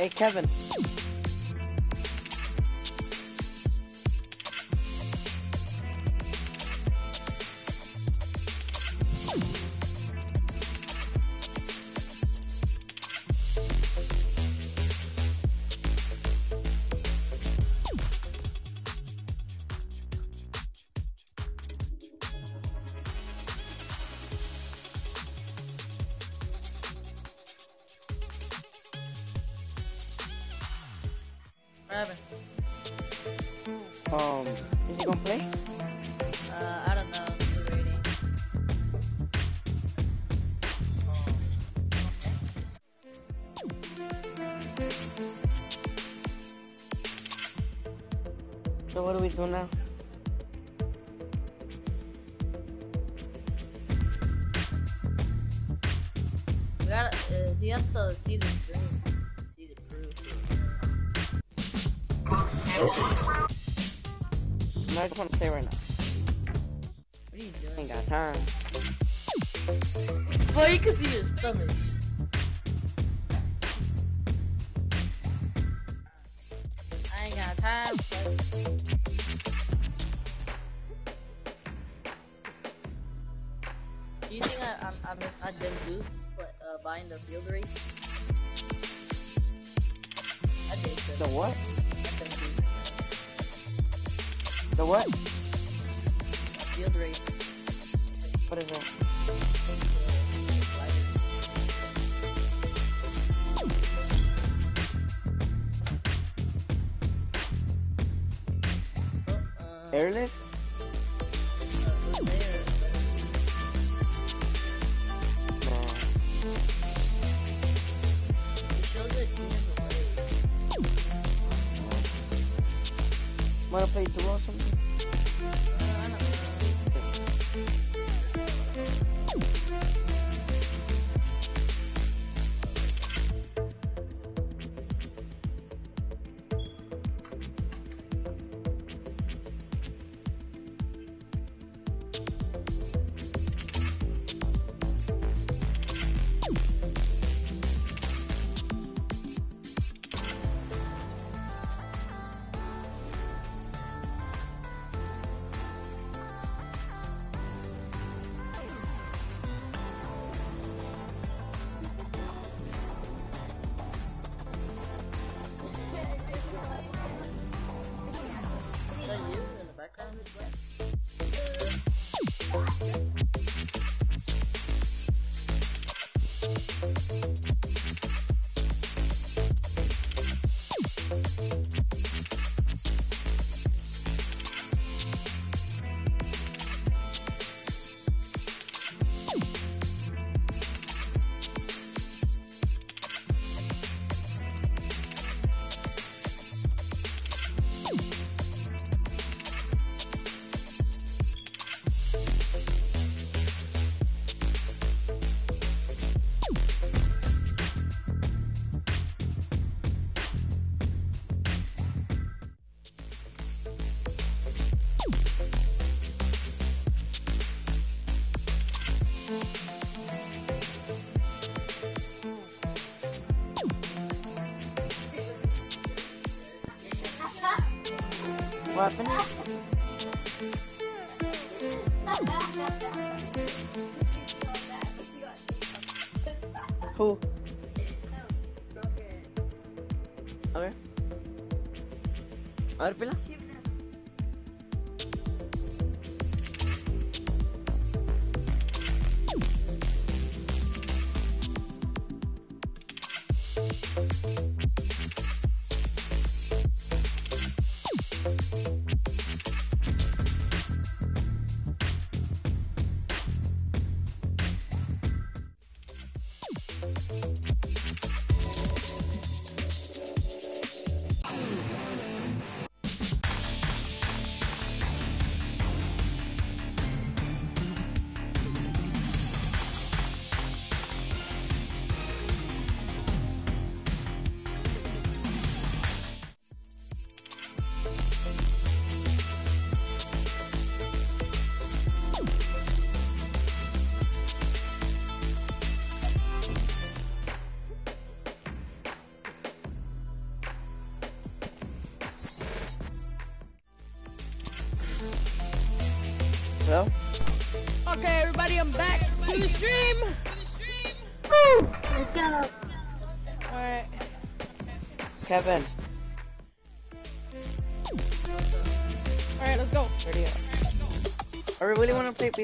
Hey, Kevin. So What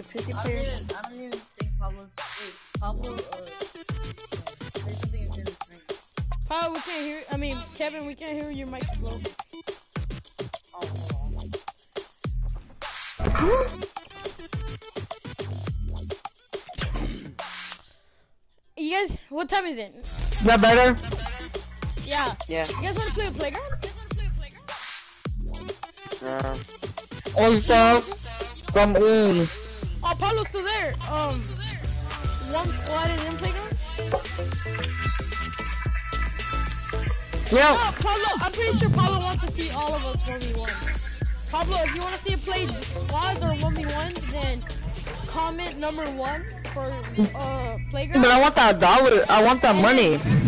really want to play I don't even, I don't even think Pablo's. Wait, Pablo, uh, say something in his ring. Pablo, we can't hear. I mean, Kevin, we can't hear your mic blow. Oh, hold on. You guys, what time is it? Is That better? Yeah. Yeah. You guys want to play a playground? Uh, Also, come in. Um, one squad is in playground. Yeah. Oh, Pablo, I'm pretty sure Pablo wants to see all of us 1v1. Pablo, if you want to see it play squads or 1v1, then comment number one for uh playground, But I want that dollar. I want that money. and